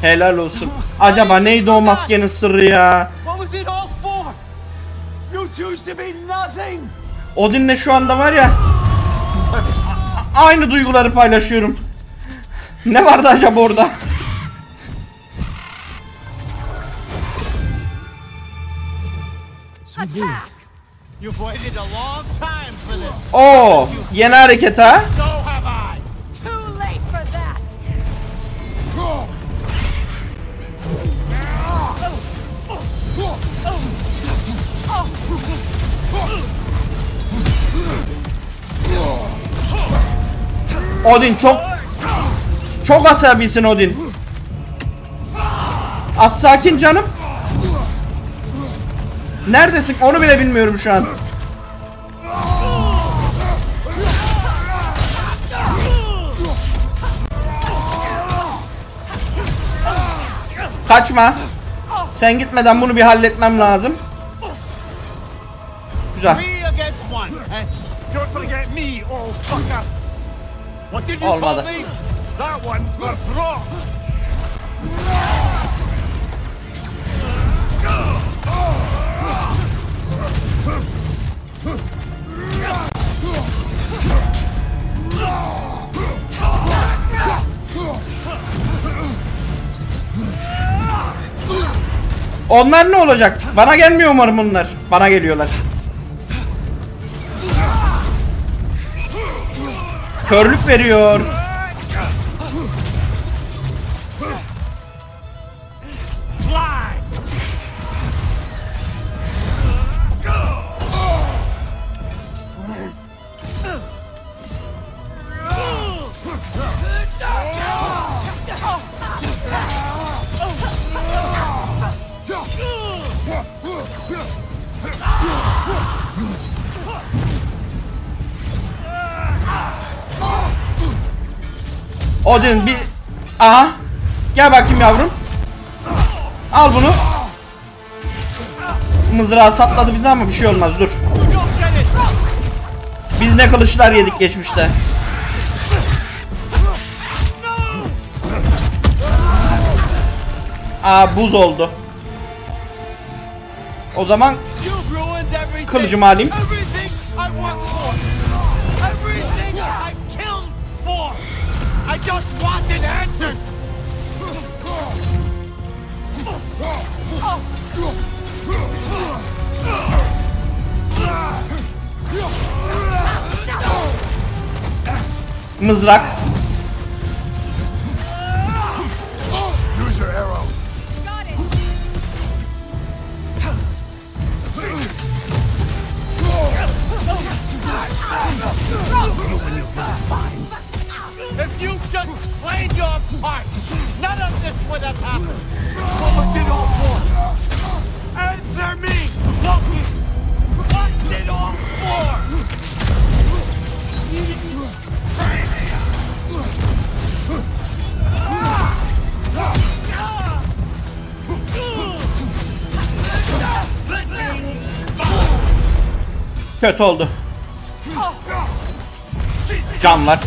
Helal olsun. Acaba neydi o maskenin sırrı ya? Odin'le şu anda var ya. Aynı duyguları paylaşıyorum. Ne vardı acaba orada? Oo, yeni hareket ha? Odin çok çok asabisin Odin. Az sakin canım. Neredesin? Onu bile bilmiyorum şu an. Kaçma. Sen gitmeden bunu bir halletmem lazım. Güzel. Olmadı. Onlar ne olacak? Bana gelmiyor umarım bunlar. Bana geliyorlar. Körlük veriyor. Odin bir... Aha. Gel bakayım yavrum. Al bunu. Mızrağı sapladı bize ama bir şey olmaz dur. Biz ne kılıçlar yedik geçmişte. Aa buz oldu. O zaman. Kılıcımı alayım. Mızrak. Kötü oldu. Can.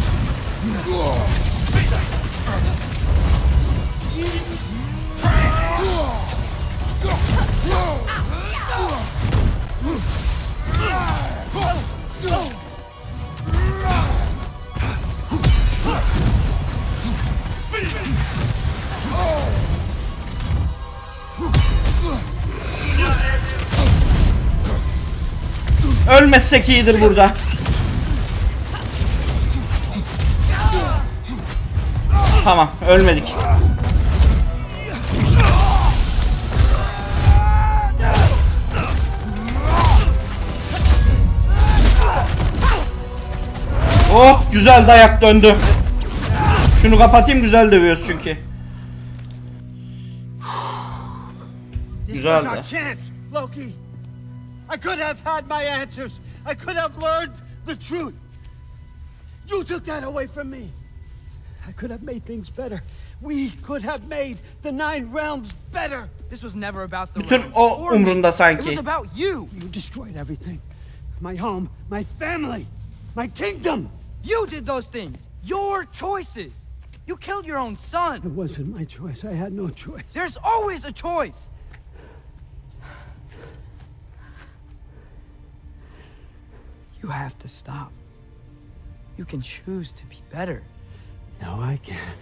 Ölmezsek iyidir burada. Tamam, ölmedik. Oh, güzel dayak döndü. Şunu kapatayım güzel dövüyoruz çünkü. Güzeldi. I could have had my answers. I could have learned the truth. You took that away from me. I could have made things better. We could have made the Nine Realms better. This was never about the Bütün realm o or me. umrunda It was about you. You destroyed everything. My home, my family, my kingdom. You did those things. Your choices. You killed your own son. It wasn't my choice. I had no choice. There's always a choice. You have to stop. You can choose to be better. No, I can't.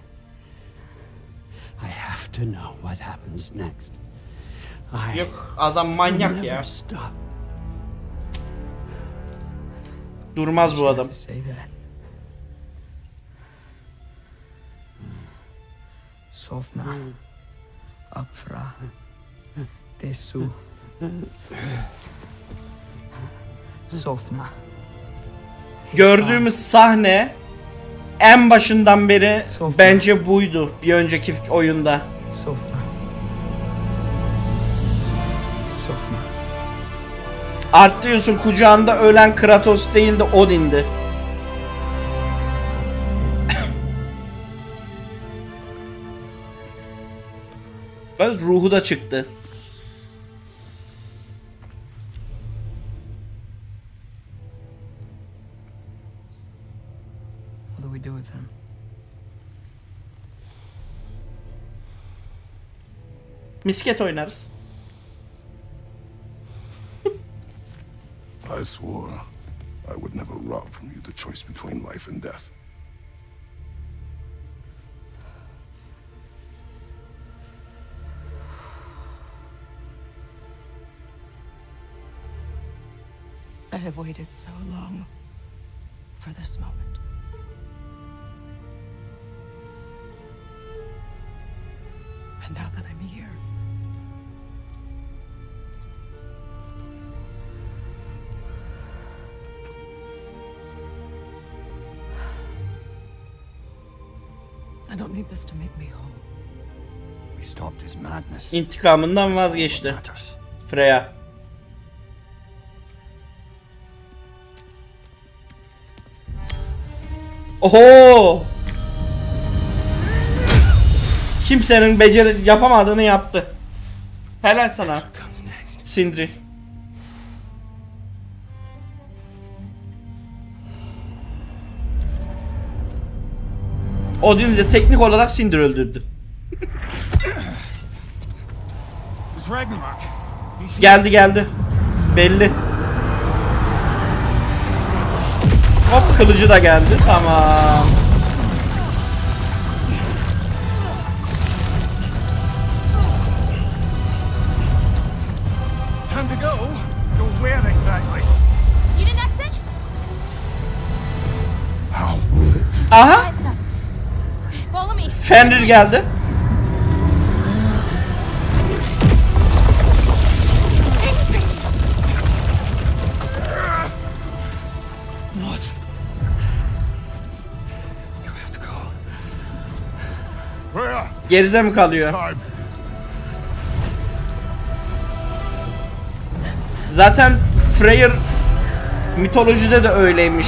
I have to know what happens next. I Yok adam manyak ya. stop. Durmaz bu adam. Say that. Sofna. Apfra. Desu. [laughs] Sofna. Gördüğümüz sahne en başından beri bence buydu bir önceki oyunda. Art diyorsun kucağında ölen Kratos değil de Odin'di. [coughs] Bak ruhu da çıktı. Misket oynarız. I swore I would never rob from you the choice between life and death. I have waited so long for this moment. And now that I'm here, I don't need this to make me whole. We stopped his madness. İntikamından vazgeçti. Freya. Oho! Kimsenin beceri yapamadığını yaptı. Helal sana. Sindri. Odin'i de teknik olarak Sindri öldürdü. Geldi geldi. Belli. Hop kılıcı da geldi. Tamam. Time to go. Go where exactly? You didn't exit? Aha. Fine stuff. Follow me. Fenrir geldi. What? Where? Geride mi kalıyor? Zaten Freyr mitolojide de öyleymiş.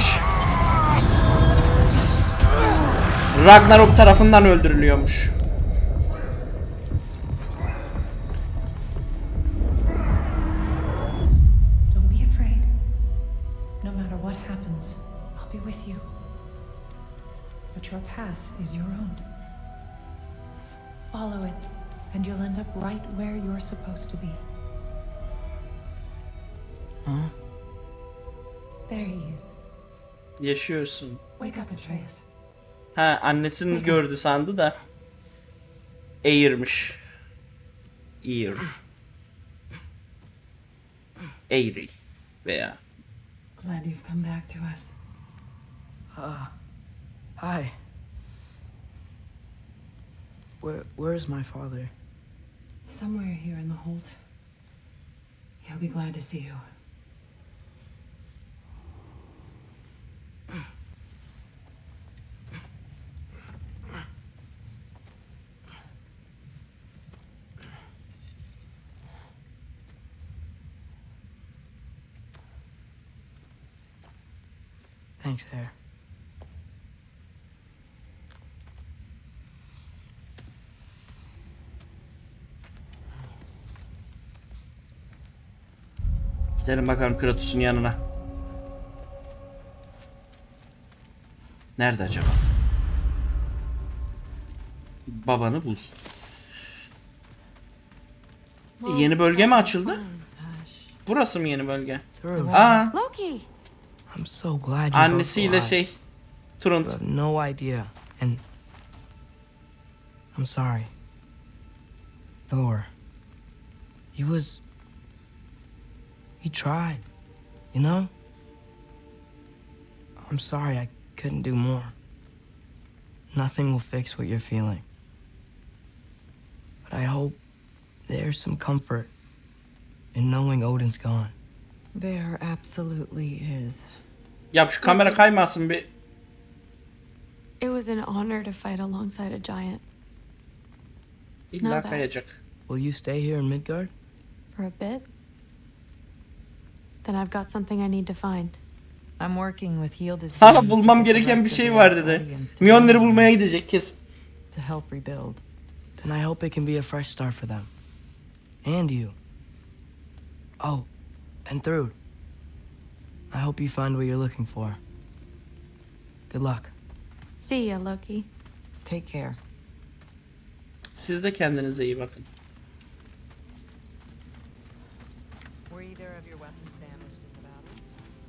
İs your own. Follow it, and you'll end up right where you're supposed to be. Huh? There he is. Yaşıyorsun. Wake up, Atreus. Ha annesini gördü sandı da. Eğirmiş. Ear. Eğri veya. Glad you've come back to us. Uh, hi. Where, where's my father? Somewhere here in the Holt. He'll be glad to see you. Thanks, Hare. Gidelim bakalım Kratos'un yanına. Nerede acaba? Babanı bul. Yeni bölge mi açıldı? Burası mı yeni bölge? Aa, Loki! I'm so glad you're annesiyle şey Trunt. Have no idea, and I'm sorry. Thor. He was. He tried, you know? I'm sorry I couldn't do more. Nothing will fix what you're feeling. But I hope there's some comfort in knowing Odin's gone. There absolutely is. Ya şu kamera kaymasın bir. It was an honor to fight alongside a giant. İlla kayacak. Will you stay here in Midgard? For a bit. Then I've got something I need to find. I'm working with Healed as Ha bulmam gereken bir şey var dedi. Mjolnir'i bulmaya gidecek kesin. To help rebuild. Then I hope it can be a fresh start for them. And you. Oh, and through. I hope you find what you're looking for. Good luck. See ya, Loki. Take care. Siz de kendinize iyi bakın. Were either of your weapons damaged in the battle?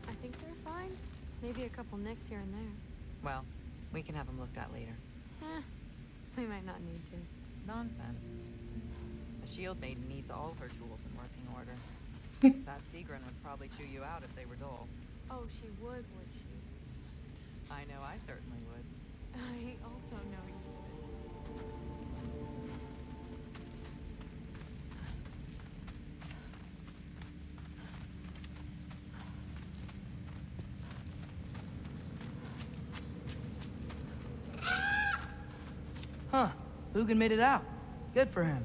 I think they're fine. Maybe a couple nicks here and there. Well, we can have them looked at later. Eh, we might not need to. Nonsense. A shield maiden needs all her tools in working order. That Sigrun would probably chew you out if they were dull. Oh, she would, would she? I know I certainly would. I also know you would. Huh. Hugin made it out. Good for him.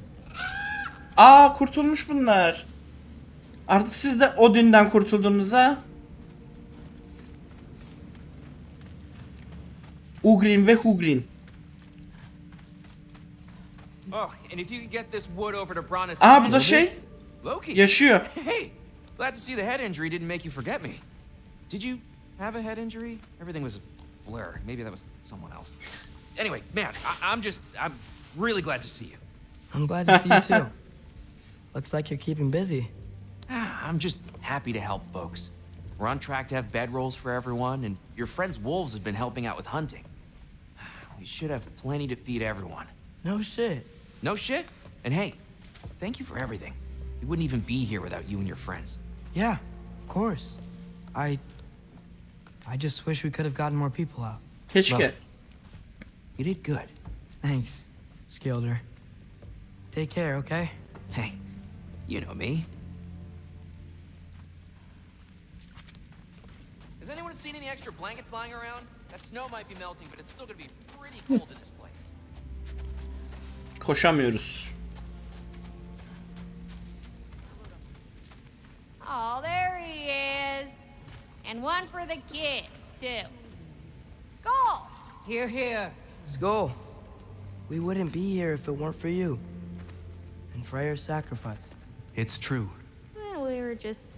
Aa kurtulmuş bunlar. Artık siz de Odin'den kurtuldunuz ha. Ugrin ve Hugrin. Oh. Aa bu da şey. Loki. Yaşıyor. Hey, glad to see the head injury didn't make you forget me. Did you have a head injury? Everything was a blur. Maybe that was someone else. Anyway, man, I- I'm just, I'm really glad to see you. I'm glad to see you too. [laughs] Looks like you're keeping busy. Ah, I'm just happy to help folks. We're on track to have bedrolls for everyone, and your friends' wolves have been helping out with hunting. [sighs] We should have plenty to feed everyone. No shit. No shit? And hey, thank you for everything. We wouldn't even be here without you and your friends. Yeah, of course. I. I just wish we could have gotten more people out. Keşke. Look, you did good. Thanks, Skilder. Take care, okay? Hey, you know me. Has anyone seen any extra blankets lying around? That snow might be melting, but it's still gonna be pretty cold in this place. Koşamıyoruz. Oh, there he is. And one for the kid, too. Skull! Here, here. Skull. We wouldn't be here if it weren't for you. And Freyr's sacrifice. It's true. Well, we were just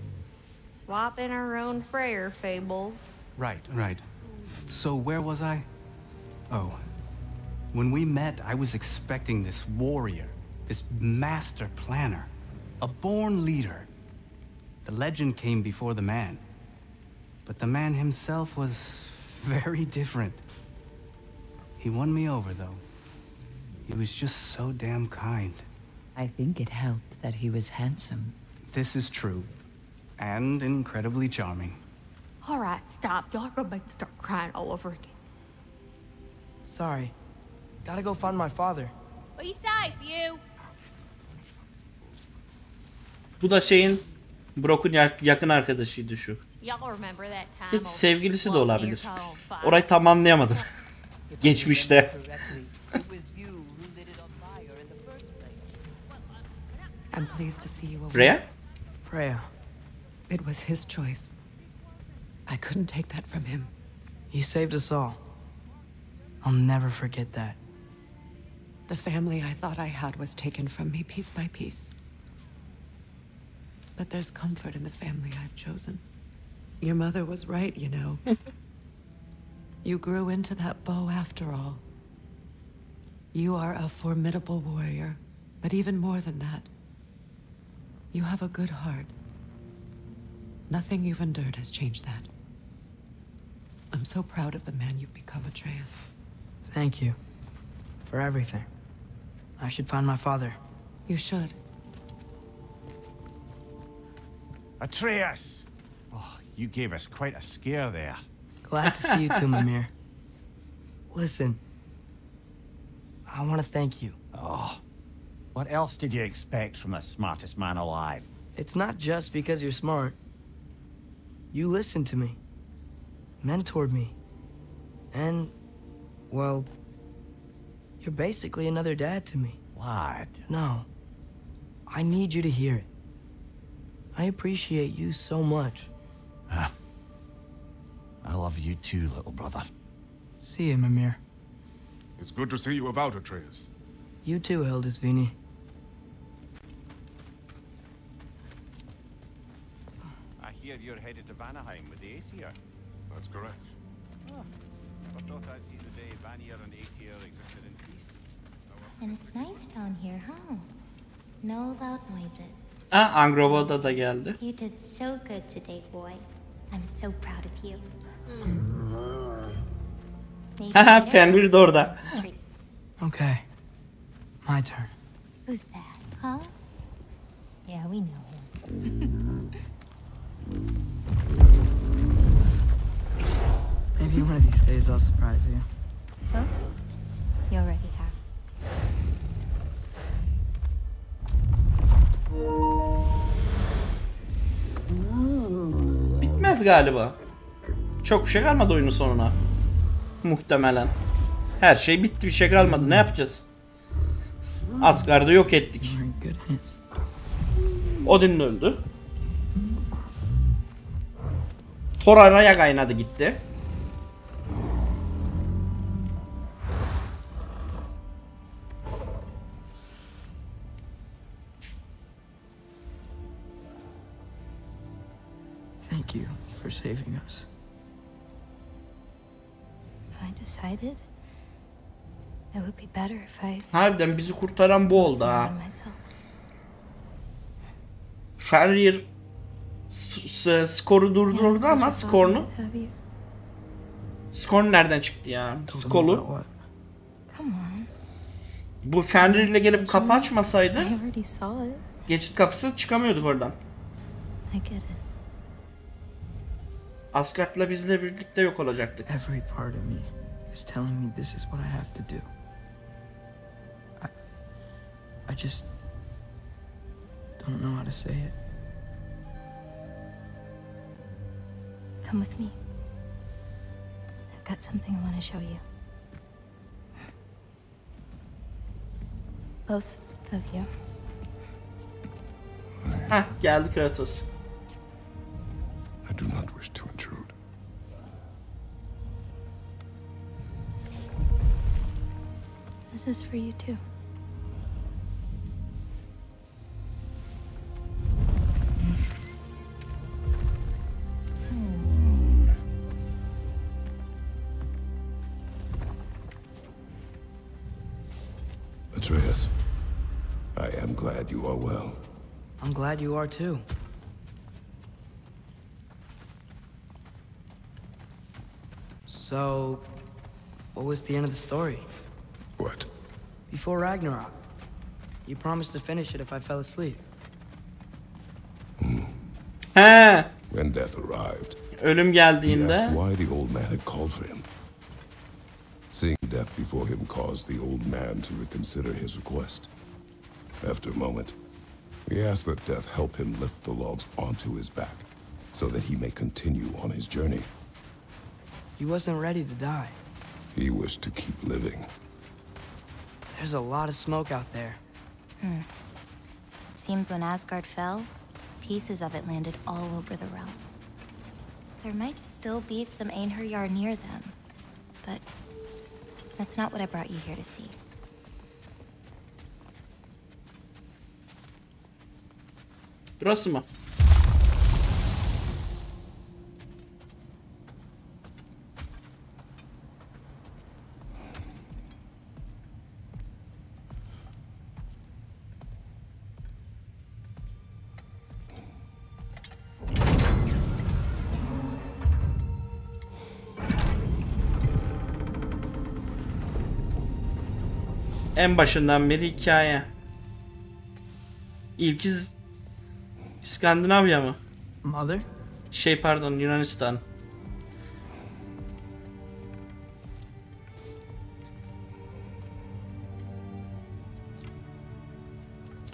swapping our own Freyr fables. Right, right. So where was I? Oh. When we met, I was expecting this warrior, this master planner, a born leader. The legend came before the man. But the man himself was [laughs] very different. He won me over, though. He was just so damn kind. I think it helped that he was handsome. This is true. And incredibly charming. All right, stop. Y'all gonna make me start crying all over again. Sorry. Gotta go find my father. Be safe, you. Bu da şeyin Brock'un ya- yakın arkadaşıydı şu. Y'all remember that time? Geç old sevgilisi de olabilir. Orayı tam anlayamadım. [laughs] Geçmişte. Freya? Freya. It was his choice. I couldn't take that from him. He saved us all. I'll never forget that. The family I thought I had was taken from me piece by piece. But there's comfort in the family I've chosen. Your mother was right, you know. [laughs] you grew into that bow after all. You are a formidable warrior, but even more than that, you have a good heart. Nothing you've endured has changed that. I'm so proud of the man you've become, Atreus. Thank you. For everything. I should find my father. You should. Atreus! Oh, you gave us quite a scare there. Glad to see you too, [laughs] Mimir. Listen. I want to thank you. Oh, what else did you expect from the smartest man alive? It's not just because you're smart. You listened to me, mentored me, and, well, you're basically another dad to me. What? No. I need you to hear it. I appreciate you so much. Ah. I love you too, little brother. See you, Mimir. It's good to see you about, Atreus. You too, Hildisvini. Hear you're headed to Vanaheim with the Aesir. That's correct. Oh, never thought I'd see the day Vanir and Aesir existed in peace. And it's nice down here, huh? No loud noises. Ha Angroboda da geldi. You did so good today, boy. I'm so proud of you. [laughs] Haha Fenrir de orada. Okay. My turn. Who's that, huh? Yeah, we know him. [laughs] Maybe one of these days I'll surprise you. oh, you already have. Bitmez galiba. Çok bir şey kalmadı oyunun sonuna. Muhtemelen. Her şey bitti bir şey kalmadı. Ne yapacağız? Asgard'ı yok ettik. Odin öldü. Thor araya kaynadı gitti. Thank you for saving us. I decided it would be better if I Harbiden bizi kurtaran bu oldu ha. Fenrir skoru durdurdu ama skorunu skor nereden çıktı ya? Skolu. Come on. Bu Fenrir ile gelip kapı açmasaydı geçit kapısı çıkamıyorduk oradan. I get it. Asgard'la bizle birlikte yok olacaktık. Every part of me is telling me this is what I have to do. I, I just don't know how to say it. Come with me. I've got something I want to show you. Both of you. Heh geldi Kratos. I do not wish to intrude. This is for you too. Glad you are too. So, what was the end of the story? What? Before Ragnarok, you promised to finish it if I fell asleep. Hmm. He. When death arrived, Ölüm geldiğinde. he asked why the old man had called for him. Seeing death before him caused the old man to reconsider his request. After a moment, he asked that death help him lift the logs onto his back so that he may continue on his journey. He wasn't ready to die. He wished to keep living. There's a lot of smoke out there. Hmm. It seems when Asgard fell, pieces of it landed all over the realms. There might still be some Einherjar near them, but that's not what I brought you here to see. Burası mı? En başından beri hikaye. İlki Z- İskandinavya mı? Mother? Şey pardon Yunanistan.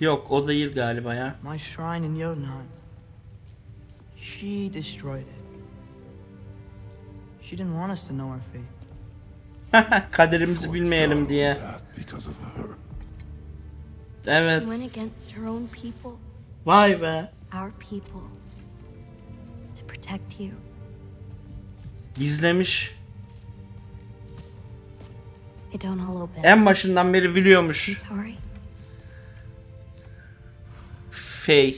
Yok o değil galiba ya. My shrine in Jotunheim. She destroyed it. She didn't want us to know our fate. [laughs] Kaderimizi bilmeyelim diye. Evet. She went against her own people. Vay be. Our people, to protect you. Gizlemiş. It don't all obey. En başından beri biliyormuş. Sorry. Faye.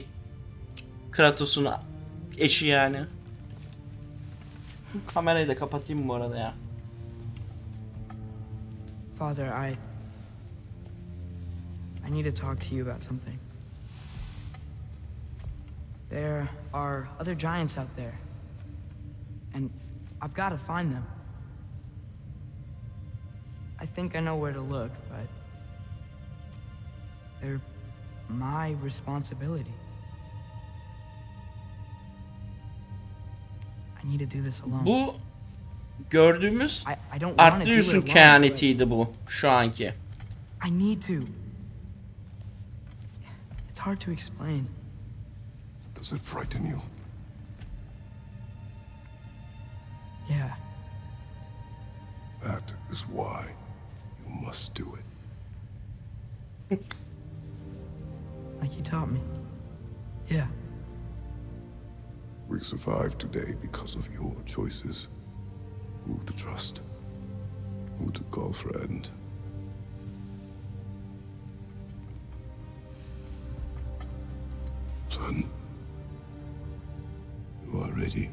Kratos'un eşi yani. Kamerayı da kapatayım bu arada ya. Father, I. I need to talk to you about something. There are other giants out there. And I've got to find them. I think I know where to look, but. They're my responsibility. I need to do this alone. Bu gördüğümüz I don't wanna do it Arturius'un alone, kehanetiydi bu şu anki. I need to. It's hard to explain. Does it frighten you? Yeah. That is why you must do it. [laughs] Like you taught me. Yeah. We survived today because of your choices. Who to trust, who to call friend. Son, you are ready.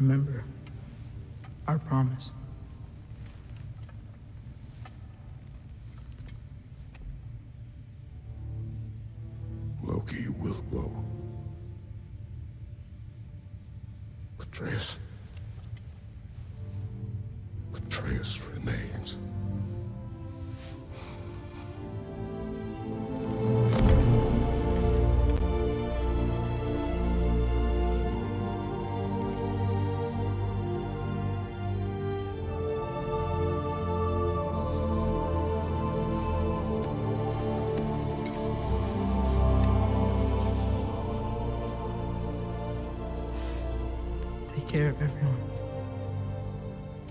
Remember our promise.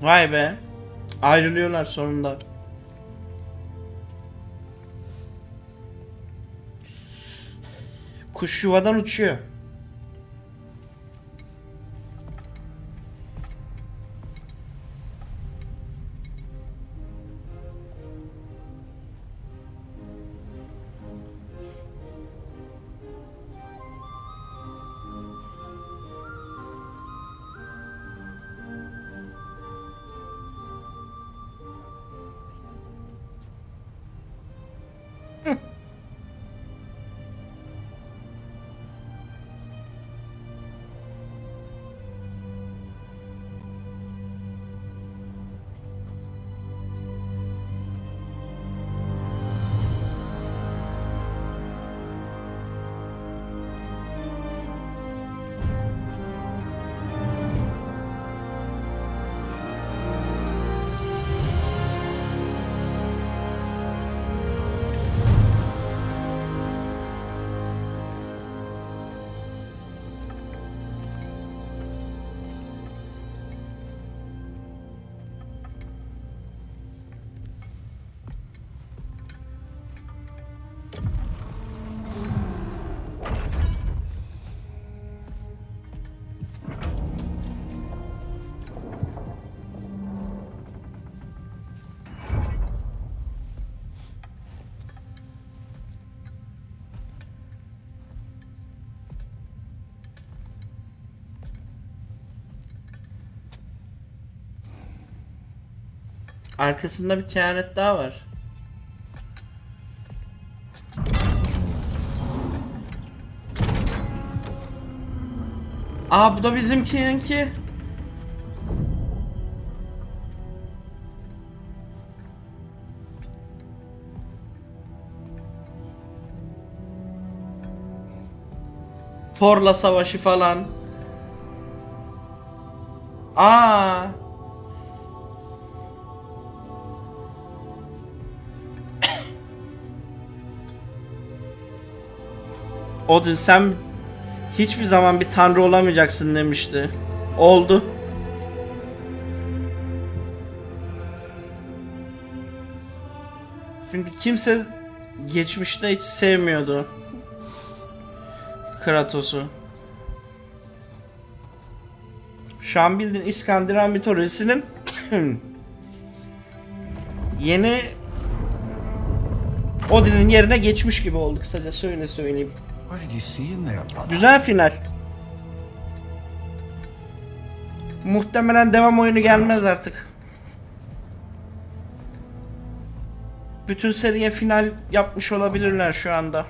Vay be. Ayrılıyorlar sonunda. Kuş yuvadan uçuyor. Arkasında bir kehanet daha var. Aa bu da bizimkininki. Thor'la savaşı falan. Aa. Odin sen hiçbir zaman bir tanrı olamayacaksın demişti. Oldu. Çünkü kimse geçmişte hiç sevmiyordu Kratos'u. Şu an bildiğin İskandinav mitolojisinin [clears throat] yeni Odin'in yerine geçmiş gibi oldu kısaca söyle söyleyeyim. Güzel final. Muhtemelen devam oyunu gelmez artık. Bütün seriye final yapmış olabilirler şu anda.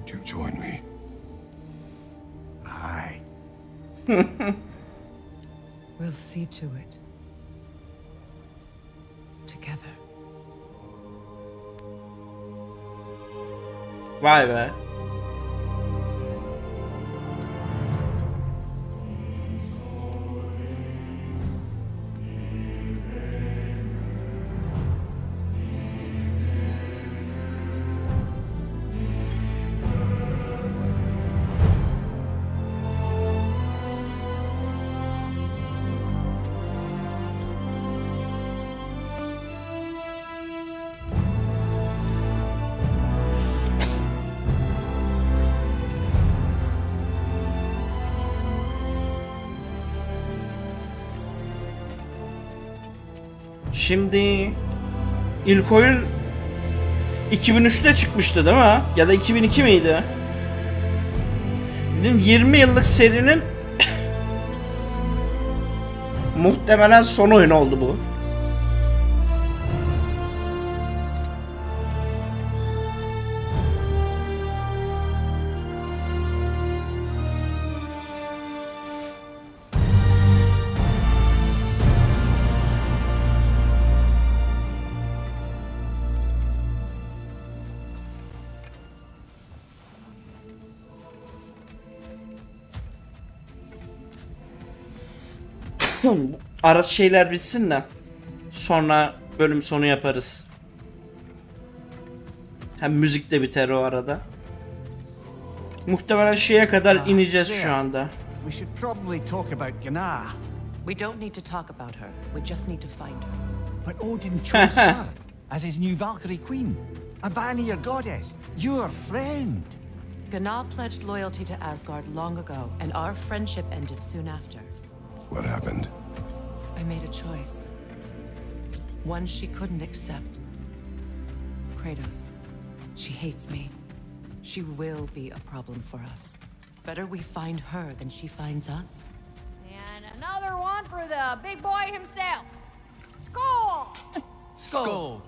Would you join me? Aye. [laughs] We'll see to it. Together. Vay be. Şimdi ilk oyun 2003'te çıkmıştı değil mi? Ya da 2002 miydi? Bildiğin 20 yıllık serinin [coughs] muhtemelen son oyun oldu bu. Arası şeyler bitsin de sonra bölüm sonu yaparız. Hem müzik de biter o arada. Muhtemelen şeye kadar ineceğiz şu anda. We should probably talk about Gnar. We don't need to talk about her. We just need to find her. But Odin chose [laughs] her as his new Valkyrie queen. A Vanir goddess. Your friend. Gná pledged loyalty to Asgard long ago, and our friendship ended soon after. What happened? I made a choice. One she couldn't accept. Kratos. She hates me. She will be a problem for us. Better we find her than she finds us. And another one for the big boy himself. Skull! Skull.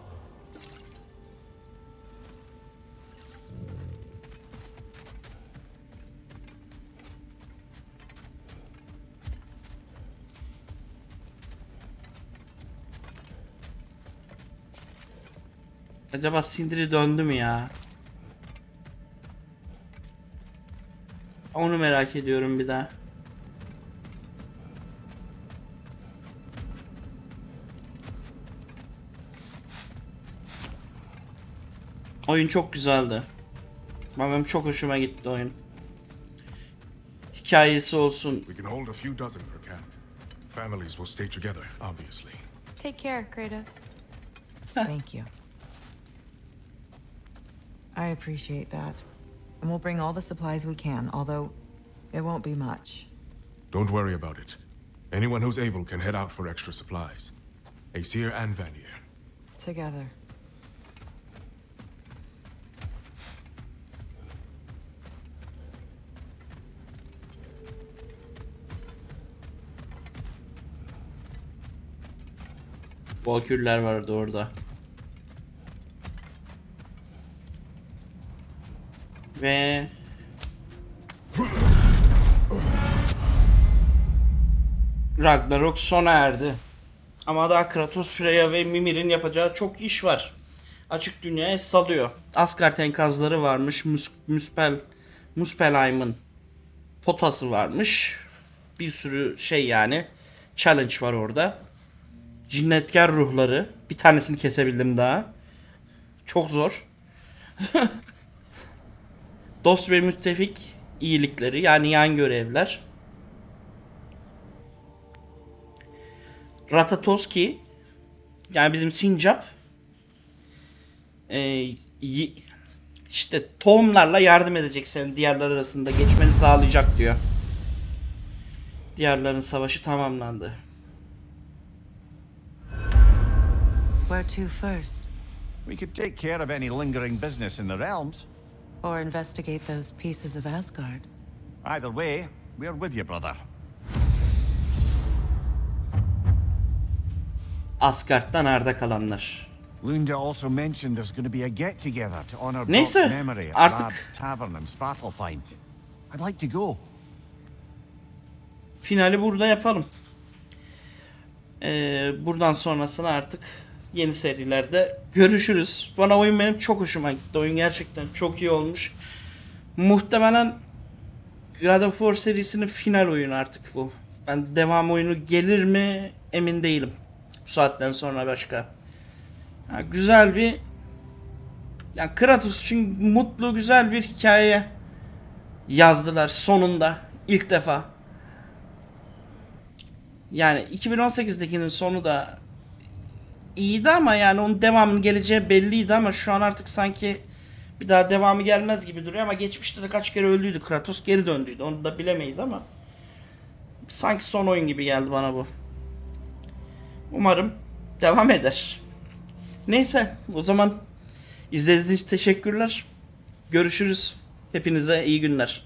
Acaba Sindri döndü mü ya? Onu merak ediyorum bir daha. Oyun çok güzeldi. Benim çok hoşuma gitti oyun. Hikayesi olsun. We can hold a few dozen per camp. Families will stay together, obviously. Take care, Kratos. Thank you. I appreciate that. And we'll bring all the supplies we can, although it won't be much. Don't worry about it. Anyone who's able can head out for extra supplies. Aesir and Vanir. Together. Valkürler vardı orada. Ve Ragnarok sona erdi. Ama daha Kratos, Freya ve Mimir'in yapacağı çok iş var. Açık dünyaya salıyor. Asgard enkazları varmış. Mus Muspel Muspelheim'ın potası varmış. Bir sürü şey yani. Challenge var orada. Cinnetkar ruhları. Bir tanesini kesebildim daha. Çok zor. [laughs] Dost ve müttefik iyilikleri yani yan görevler. Ratatoski yani bizim Sincap e, işte tohumlarla yardım edecek senin diğerler arasında geçmeni sağlayacak diyor. Diğerlerin savaşı tamamlandı. Where to first? We could take care of any lingering business in the realms. Or investigate those pieces of Asgard? Either way, we're with you, brother. Asgard'dan arda kalanlar. Lunda also mentioned there's going to be a get-together to honor Neyse, Brock's memory at artık- Rab's Tavern in Svartalfheim. I'd like to go. Finali burada yapalım. Ee, buradan sonrasını artık yeni serilerde görüşürüz. Bana oyun benim çok hoşuma gitti. Oyun gerçekten çok iyi olmuş. Muhtemelen God of War serisinin final oyunu artık bu. Ben devam oyunu gelir mi emin değilim. Bu saatten sonra başka. Ha, güzel bir yani Kratos için mutlu güzel bir hikaye yazdılar sonunda ilk defa. Yani 2018'dekinin sonu da iyiydi ama yani onun devamı geleceği belliydi ama şu an artık sanki bir daha devamı gelmez gibi duruyor ama geçmişte de kaç kere öldüydü Kratos geri döndüydü onu da bilemeyiz ama sanki son oyun gibi geldi bana bu. Umarım devam eder. Neyse o zaman izlediğiniz için teşekkürler. Görüşürüz. Hepinize iyi günler.